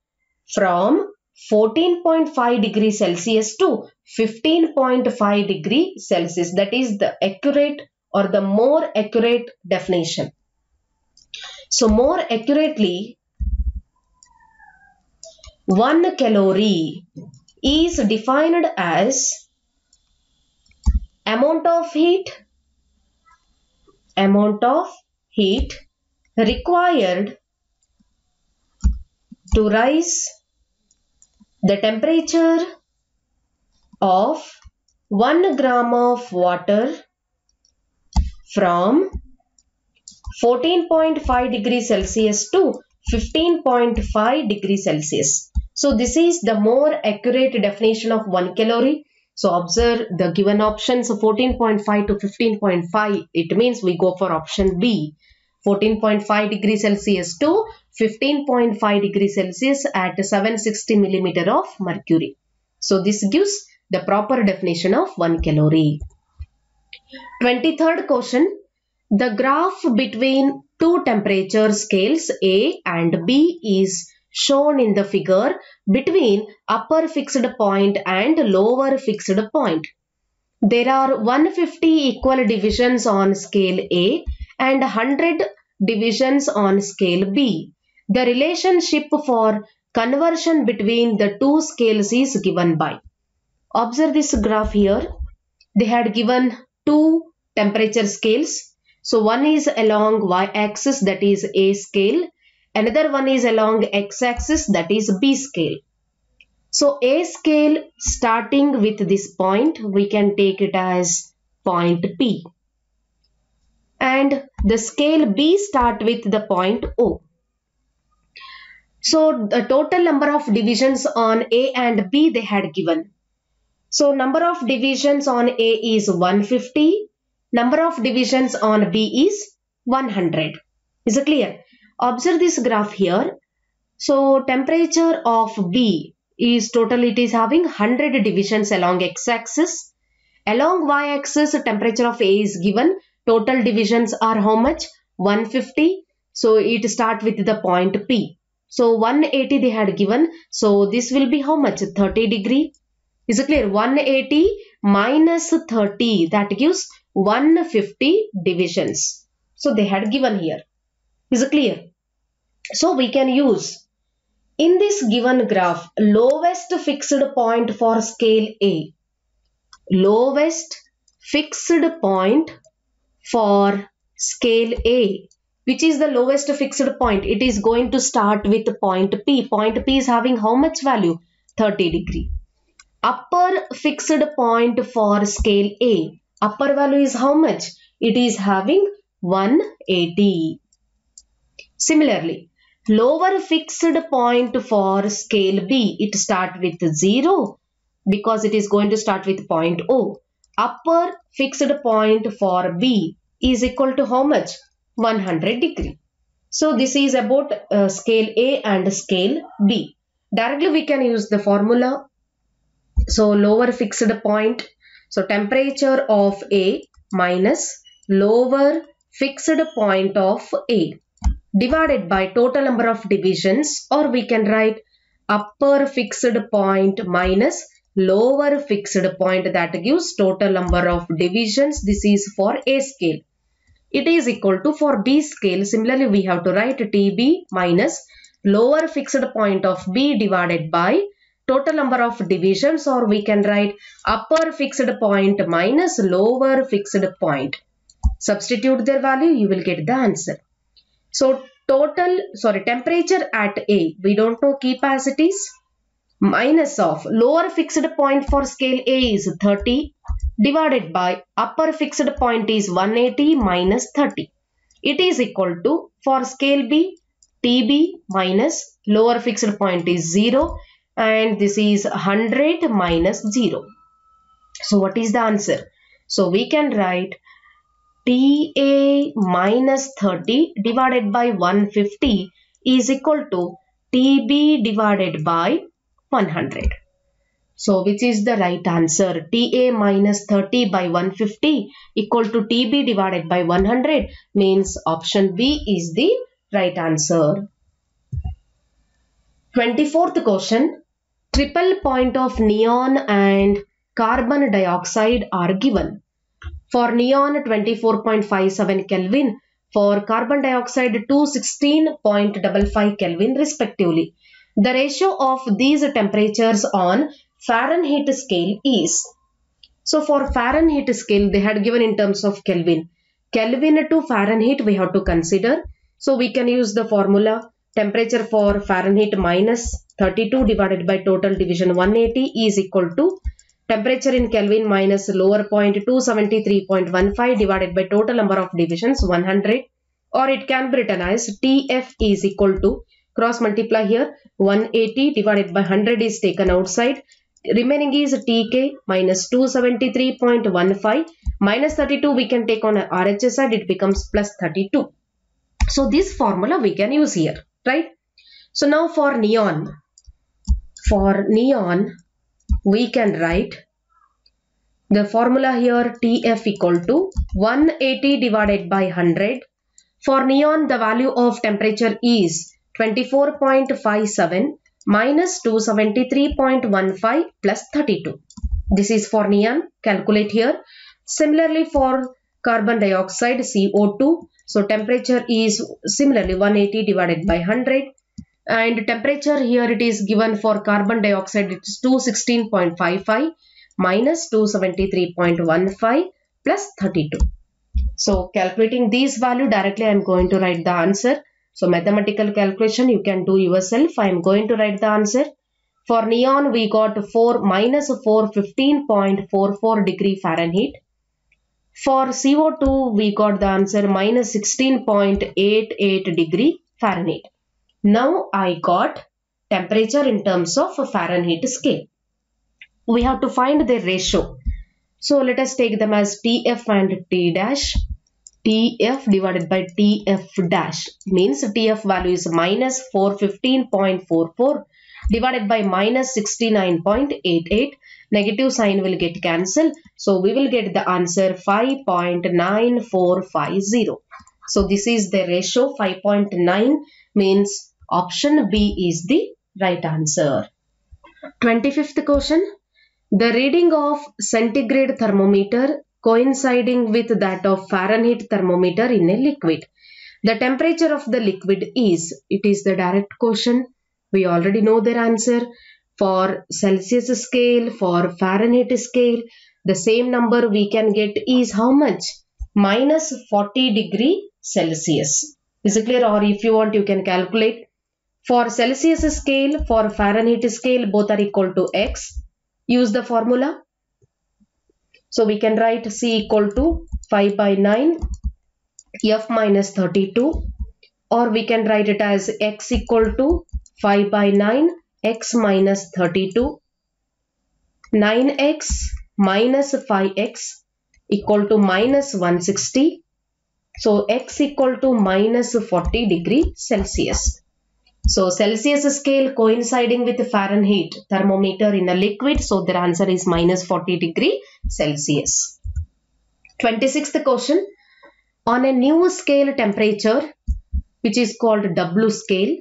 Speaker 1: from 14.5 degree Celsius to 15.5 degree Celsius. That is the accurate or the more accurate definition. So more accurately, 1 calorie is defined as amount of heat amount of heat required to rise the temperature of 1 gram of water from 14.5 degrees Celsius to 15.5 degrees Celsius. So this is the more accurate definition of 1 calorie. So observe the given options 14.5 to 15.5. It means we go for option B. 14.5 degrees Celsius to 15.5 degrees Celsius at 760 millimeter of mercury. So this gives the proper definition of 1 calorie. 23rd question. The graph between two temperature scales A and B is shown in the figure between upper fixed point and lower fixed point. There are 150 equal divisions on scale A and 100 divisions on scale B. The relationship for conversion between the two scales is given by. Observe this graph here. They had given two temperature scales. So one is along y-axis that is A scale. Another one is along x-axis that is B scale. So A scale starting with this point we can take it as point P. And the scale B start with the point O. So the total number of divisions on A and B they had given. So number of divisions on A is 150. Number of divisions on B is 100. Is it clear? Observe this graph here. So temperature of B is total it is having 100 divisions along x-axis. Along y-axis temperature of A is given. Total divisions are how much? 150. So it start with the point P. So 180 they had given. So this will be how much? 30 degree. Is it clear? 180 minus 30 that gives 150 divisions. So they had given here. Is it clear? So we can use in this given graph lowest fixed point for scale A. Lowest fixed point for scale A which is the lowest fixed point. It is going to start with point P. Point P is having how much value? 30 degree. Upper fixed point for scale A. Upper value is how much? It is having 180. Similarly, lower fixed point for scale B. It start with 0 because it is going to start with point O. Upper fixed point for B is equal to how much? 100 degree. So this is about uh, scale A and scale B. Directly we can use the formula. So lower fixed point. So temperature of A minus lower fixed point of A divided by total number of divisions or we can write upper fixed point minus lower fixed point that gives total number of divisions. This is for A scale it is equal to for B scale similarly we have to write TB minus lower fixed point of B divided by total number of divisions or we can write upper fixed point minus lower fixed point. Substitute their value you will get the answer. So total sorry temperature at A we don't know key capacities minus of lower fixed point for scale A is 30 divided by upper fixed point is 180 minus 30. It is equal to for scale B TB minus lower fixed point is 0 and this is 100 minus 0. So what is the answer? So we can write TA minus 30 divided by 150 is equal to TB divided by 100. So which is the right answer? TA minus 30 by 150 equal to TB divided by 100 means option B is the right answer. 24th question. Triple point of neon and carbon dioxide are given. For neon 24.57 Kelvin, for carbon dioxide 216.55 Kelvin respectively. The ratio of these temperatures on Fahrenheit scale is. So for Fahrenheit scale, they had given in terms of Kelvin. Kelvin to Fahrenheit we have to consider. So we can use the formula temperature for Fahrenheit minus 32 divided by total division 180 is equal to temperature in Kelvin minus lower point 273.15 divided by total number of divisions 100 or it can be written as TF is equal to cross multiply here 180 divided by 100 is taken outside. Remaining is TK minus 273.15 minus 32 we can take on RHS side it becomes plus 32 so this formula we can use here right? So now for neon. For neon we can write the formula here TF equal to 180 divided by 100 for neon the value of temperature is 24.57 minus 273.15 plus 32 this is for neon. Calculate here. Similarly for carbon dioxide CO2 so temperature is similarly 180 divided by 100 and temperature here it is given for carbon dioxide it is 216.55 minus 273.15 plus 32. So calculating this value directly I am going to write the answer. So mathematical calculation you can do yourself. I am going to write the answer. For neon we got 4 minus 415.44 degree Fahrenheit. For CO2 we got the answer minus 16.88 degree Fahrenheit. Now I got temperature in terms of Fahrenheit scale. We have to find the ratio. So let us take them as TF and T dash. TF divided by TF dash means TF value is minus 415.44 divided by minus 69.88 negative sign will get cancelled. So we will get the answer 5.9450 so this is the ratio. 5.9 means option B is the right answer. 25th question. The reading of centigrade thermometer coinciding with that of Fahrenheit thermometer in a liquid. The temperature of the liquid is, it is the direct question. We already know their answer. For Celsius scale, for Fahrenheit scale, the same number we can get is how much? Minus 40 degree Celsius. Is it clear? Or if you want, you can calculate. For Celsius scale, for Fahrenheit scale, both are equal to x. Use the formula so we can write C equal to 5 by 9 F minus 32 or we can write it as X equal to 5 by 9 X minus 32 9X minus 5X equal to minus 160 so X equal to minus 40 degree Celsius so Celsius scale coinciding with Fahrenheit thermometer in a liquid. So their answer is minus 40 degree Celsius. 26th question. On a new scale temperature which is called W scale,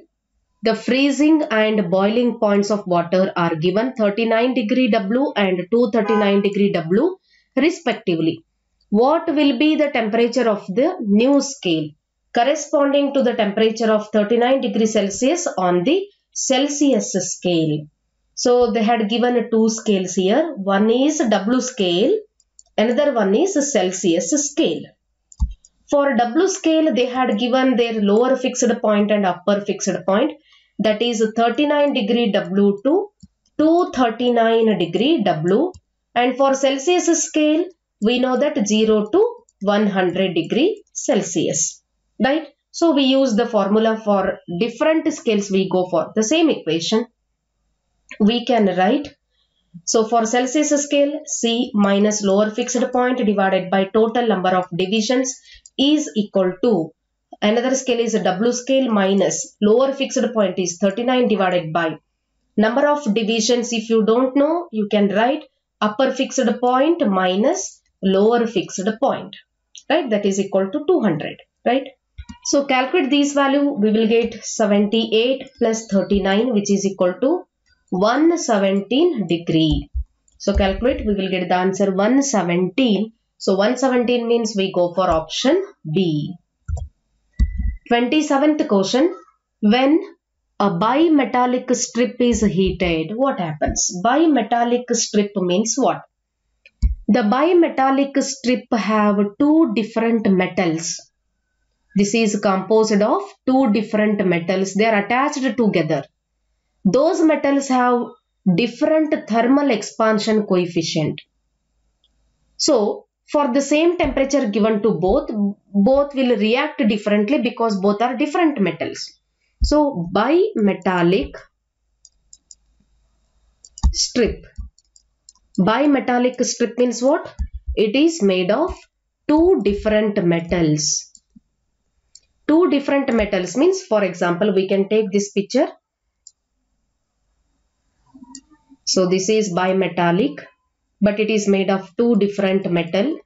Speaker 1: the freezing and boiling points of water are given 39 degree W and 239 degree W respectively. What will be the temperature of the new scale? Corresponding to the temperature of 39 degrees Celsius on the Celsius scale. So they had given two scales here. One is W scale, another one is Celsius scale. For W scale, they had given their lower fixed point and upper fixed point. That is 39 degree W to 239 degree W. And for Celsius scale, we know that 0 to 100 degree Celsius right? So we use the formula for different scales we go for. The same equation. We can write. So for Celsius scale C minus lower fixed point divided by total number of divisions is equal to another scale is a W scale minus lower fixed point is 39 divided by number of divisions. If you don't know you can write upper fixed point minus lower fixed point. Right? That is equal to 200 right so calculate these value, we will get 78 plus 39 which is equal to 117 degree. So calculate, we will get the answer 117. So 117 means we go for option B. 27th question, when a bimetallic strip is heated, what happens? Bimetallic strip means what? The bimetallic strip have two different metals this is composed of two different metals. They are attached together. Those metals have different thermal expansion coefficient. So, for the same temperature given to both, both will react differently because both are different metals. So, bimetallic strip. Bimetallic strip means what? It is made of two different metals. Two different metals. Means for example we can take this picture. So this is bimetallic but it is made of two different metal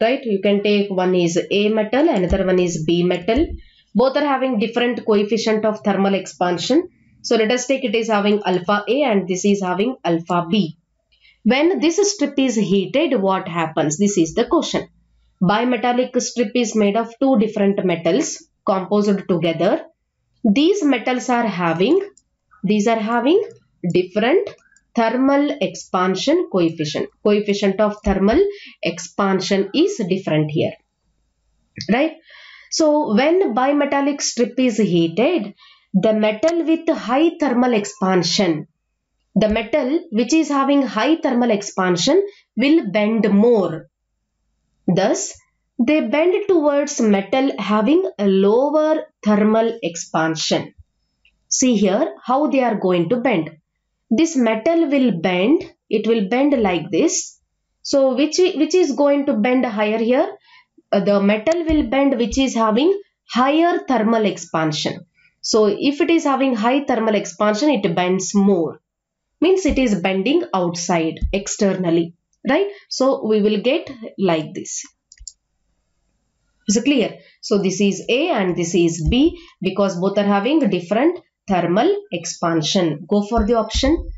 Speaker 1: right? You can take one is A metal another one is B metal. Both are having different coefficient of thermal expansion. So let us take it is having alpha A and this is having alpha B. When this strip is heated what happens? This is the question bimetallic strip is made of two different metals composed together these metals are having these are having different thermal expansion coefficient. Coefficient of thermal expansion is different here. Right? So when bimetallic strip is heated, the metal with high thermal expansion, the metal which is having high thermal expansion will bend more. Thus, they bend towards metal having a lower thermal expansion. See here how they are going to bend. This metal will bend it will bend like this. So which which is going to bend higher here? Uh, the metal will bend which is having higher thermal expansion. So if it is having high thermal expansion it bends more. Means it is bending outside externally right so we will get like this is it clear so this is a and this is b because both are having different thermal expansion. Go for the option.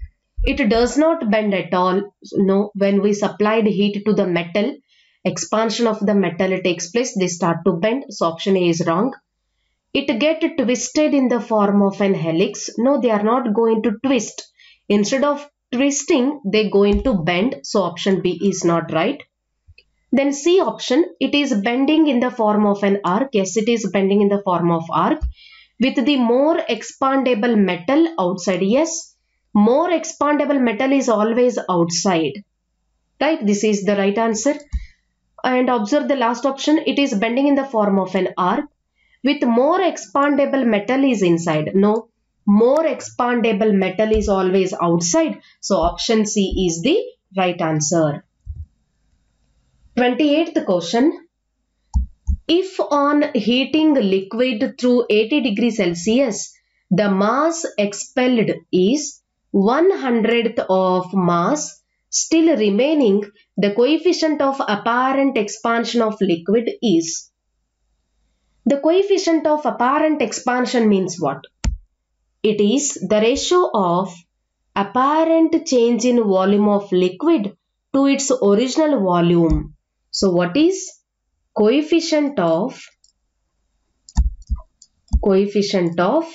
Speaker 1: It does not bend at all. No, when we supplied heat to the metal, expansion of the metal takes place. They start to bend. So option A is wrong. It get twisted in the form of an helix. No, they are not going to twist. Instead of twisting, they go into bend. So option B is not right. Then C option, it is bending in the form of an arc. Yes, it is bending in the form of arc with the more expandable metal outside. Yes, more expandable metal is always outside. Right, this is the right answer. And observe the last option, it is bending in the form of an arc. With more expandable metal is inside. No, more expandable metal is always outside. So option C is the right answer. 28th question. If on heating liquid through 80 degrees Celsius, the mass expelled is 1 hundredth of mass still remaining, the coefficient of apparent expansion of liquid is. The coefficient of apparent expansion means what? It is the ratio of apparent change in volume of liquid to its original volume. So what is coefficient of coefficient of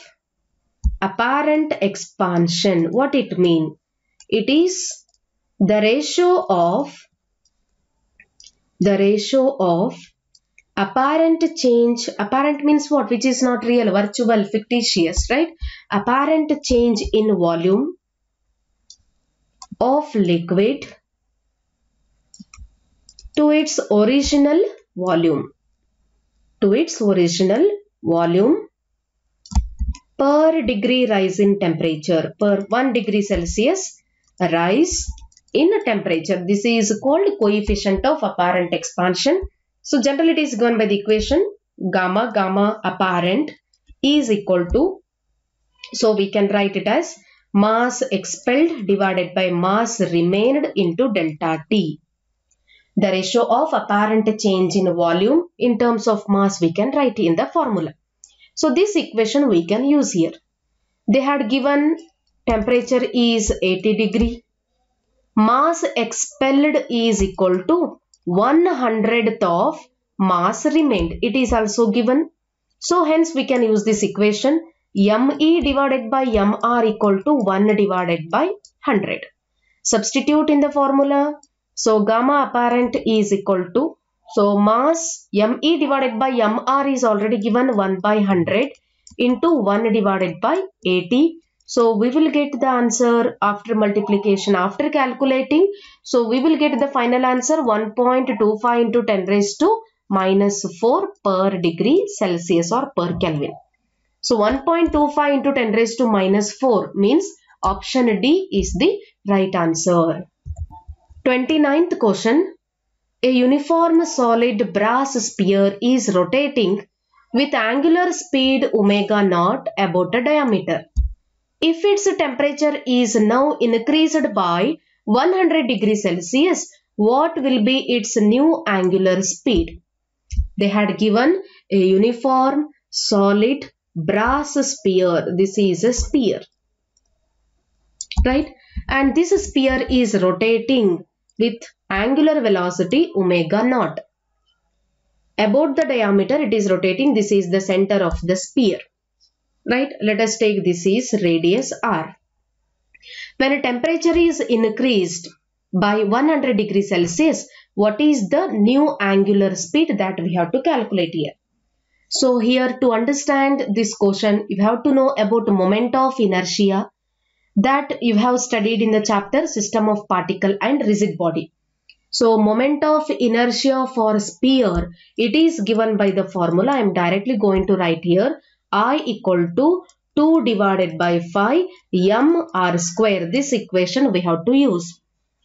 Speaker 1: apparent expansion? What it mean? It is the ratio of the ratio of apparent change. Apparent means what? Which is not real virtual fictitious right apparent change in volume of liquid to its original volume to its original volume per degree rise in temperature per 1 degree Celsius rise in a temperature. This is called coefficient of apparent expansion. So generally it is given by the equation gamma gamma apparent is equal to so we can write it as mass expelled divided by mass remained into delta T the ratio of apparent change in volume in terms of mass we can write in the formula. So this equation we can use here. They had given temperature is 80 degree. Mass expelled is equal to 1 hundredth of mass remained. It is also given. So hence we can use this equation ME divided by MR equal to 1 divided by 100. Substitute in the formula so gamma apparent is equal to So mass ME divided by MR is already given 1 by 100 into 1 divided by 80. So we will get the answer after multiplication after calculating. So we will get the final answer 1.25 into 10 raised to minus 4 per degree Celsius or per Kelvin. So 1.25 into 10 raised to minus 4 means option D is the right answer. 29th question. A uniform solid brass sphere is rotating with angular speed omega naught about a diameter. If its temperature is now increased by 100 degrees Celsius, what will be its new angular speed? They had given a uniform solid brass spear. This is a spear. Right? And this spear is rotating with angular velocity omega naught. About the diameter it is rotating. This is the center of the spear. Right? Let us take this is radius r. When a temperature is increased by 100 degrees Celsius, what is the new angular speed that we have to calculate here? So here to understand this question, you have to know about moment of inertia that you have studied in the chapter system of particle and rigid body. So moment of inertia for sphere, it is given by the formula. I am directly going to write here I equal to 2 divided by 5 m r square. This equation we have to use.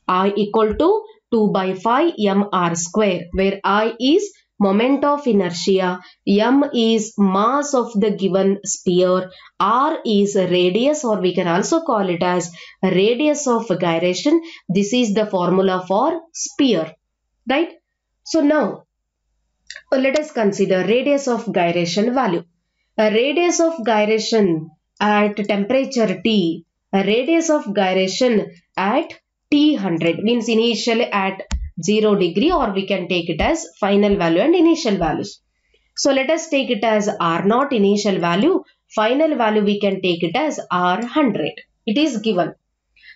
Speaker 1: I equal to 2 by 5 m r square where I is moment of inertia, m is mass of the given sphere, r is radius or we can also call it as radius of gyration. This is the formula for sphere, right? So now uh, let us consider radius of gyration value. A radius of gyration at temperature T, a radius of gyration at T100 means initially at 0 degree or we can take it as final value and initial values. So let us take it as R0 initial value, final value we can take it as R100. It is given.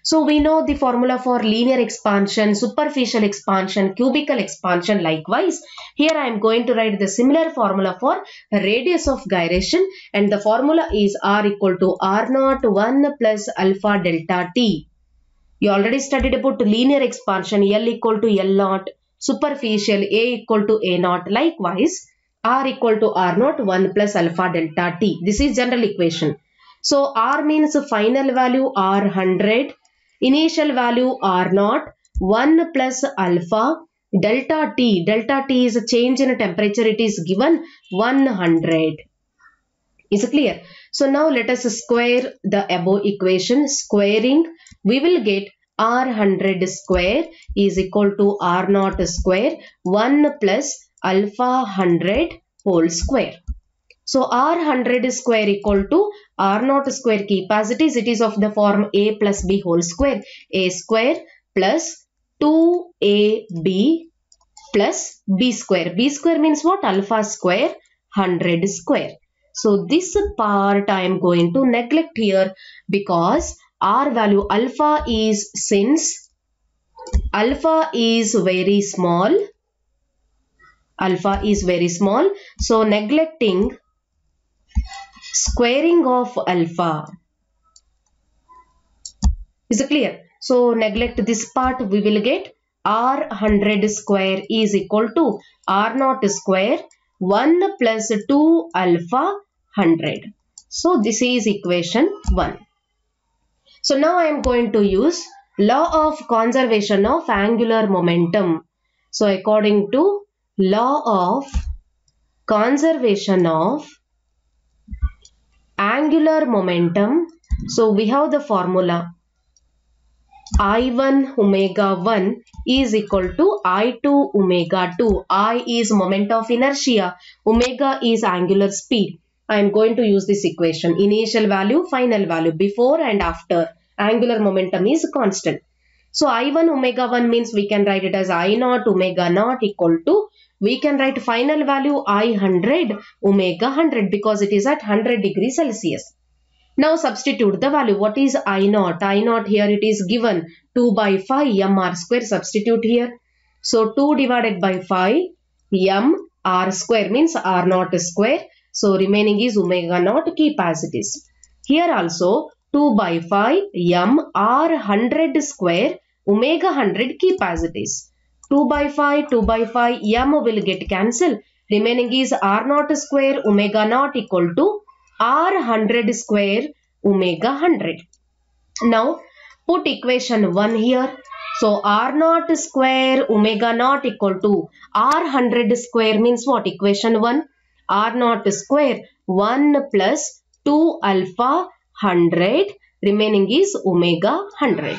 Speaker 1: So we know the formula for linear expansion, superficial expansion, cubical expansion likewise. Here I am going to write the similar formula for radius of gyration and the formula is R equal to R0 1 plus alpha delta T. You already studied about linear expansion L equal to L naught, superficial A equal to A naught. Likewise, R equal to R naught 1 plus alpha delta T. This is general equation. So R means final value R 100, initial value R naught, 1 plus alpha delta T. Delta T is a change in temperature. It is given 100. Is it clear? So now let us square the above equation. Squaring, we will get R100 square is equal to R0 square 1 plus alpha 100 whole square. So R100 square equal to R0 square keep as it is. It is of the form A plus B whole square. A square plus 2AB plus B square. B square means what? Alpha square 100 square. So this part I am going to neglect here because R value alpha is since alpha is very small alpha is very small so neglecting squaring of alpha is it clear so neglect this part we will get r 100 square is equal to r naught square 1 plus 2 alpha 100. So this is equation 1. So now I am going to use law of conservation of angular momentum. So according to law of conservation of angular momentum. So we have the formula I1 omega 1 is equal to I2 omega 2. I is moment of inertia. Omega is angular speed. I am going to use this equation. Initial value, final value, before and after. Angular momentum is constant. So I1 omega 1 means we can write it as I naught omega naught equal to, we can write final value I 100 omega 100 because it is at 100 degrees Celsius. Now substitute the value. What is I naught? I naught here it is given 2 by 5 mr square. Substitute here. So 2 divided by 5 m r square means r naught square. So remaining is omega naught capacities. Here also 2 by 5 m r 100 square omega 100 capacities. 2 by 5 2 by 5 m will get cancelled. Remaining is r naught square omega naught equal to r 100 square omega 100. Now put equation 1 here. So r naught square omega naught equal to r 100 square means what? Equation 1 r naught square 1 plus 2 alpha 100 remaining is omega 100.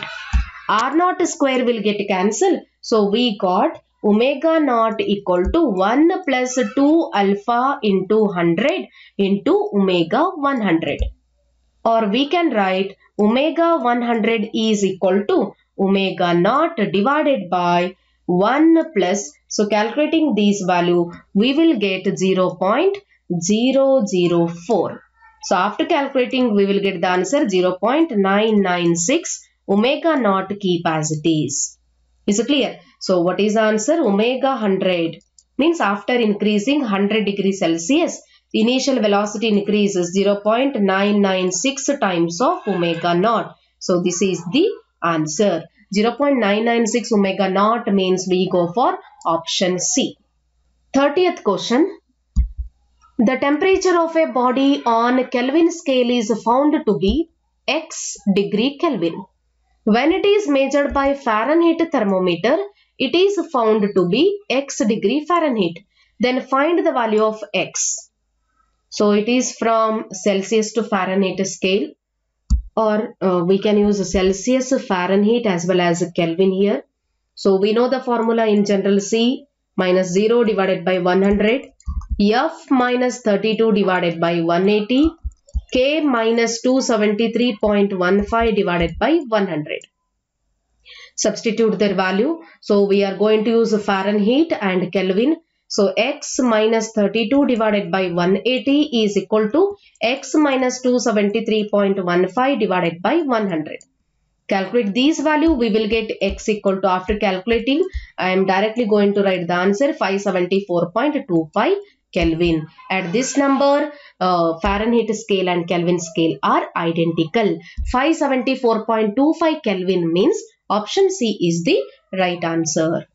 Speaker 1: r naught square will get cancelled. So we got omega naught equal to 1 plus 2 alpha into 100 into omega 100 or we can write omega 100 is equal to omega naught divided by 1 plus. So calculating this value we will get 0.004 so after calculating we will get the answer 0.996 omega naught capacities is. It clear? So what is the answer? Omega 100 means after increasing 100 degree celsius initial velocity increases 0.996 times of omega naught. So this is the answer. 0.996 omega naught means we go for option C. 30th question. The temperature of a body on Kelvin scale is found to be x degree Kelvin. When it is measured by Fahrenheit thermometer, it is found to be x degree Fahrenheit. Then find the value of x. So it is from Celsius to Fahrenheit scale or uh, we can use Celsius, Fahrenheit as well as Kelvin here. So we know the formula in general C minus 0 divided by 100, F minus 32 divided by 180, K minus 273.15 divided by 100. Substitute their value. So we are going to use Fahrenheit and Kelvin. So x minus 32 divided by 180 is equal to x minus 273.15 divided by 100. Calculate these value we will get x equal to after calculating I am directly going to write the answer 574.25 Kelvin. At this number uh, Fahrenheit scale and Kelvin scale are identical. 574.25 Kelvin means option C is the right answer.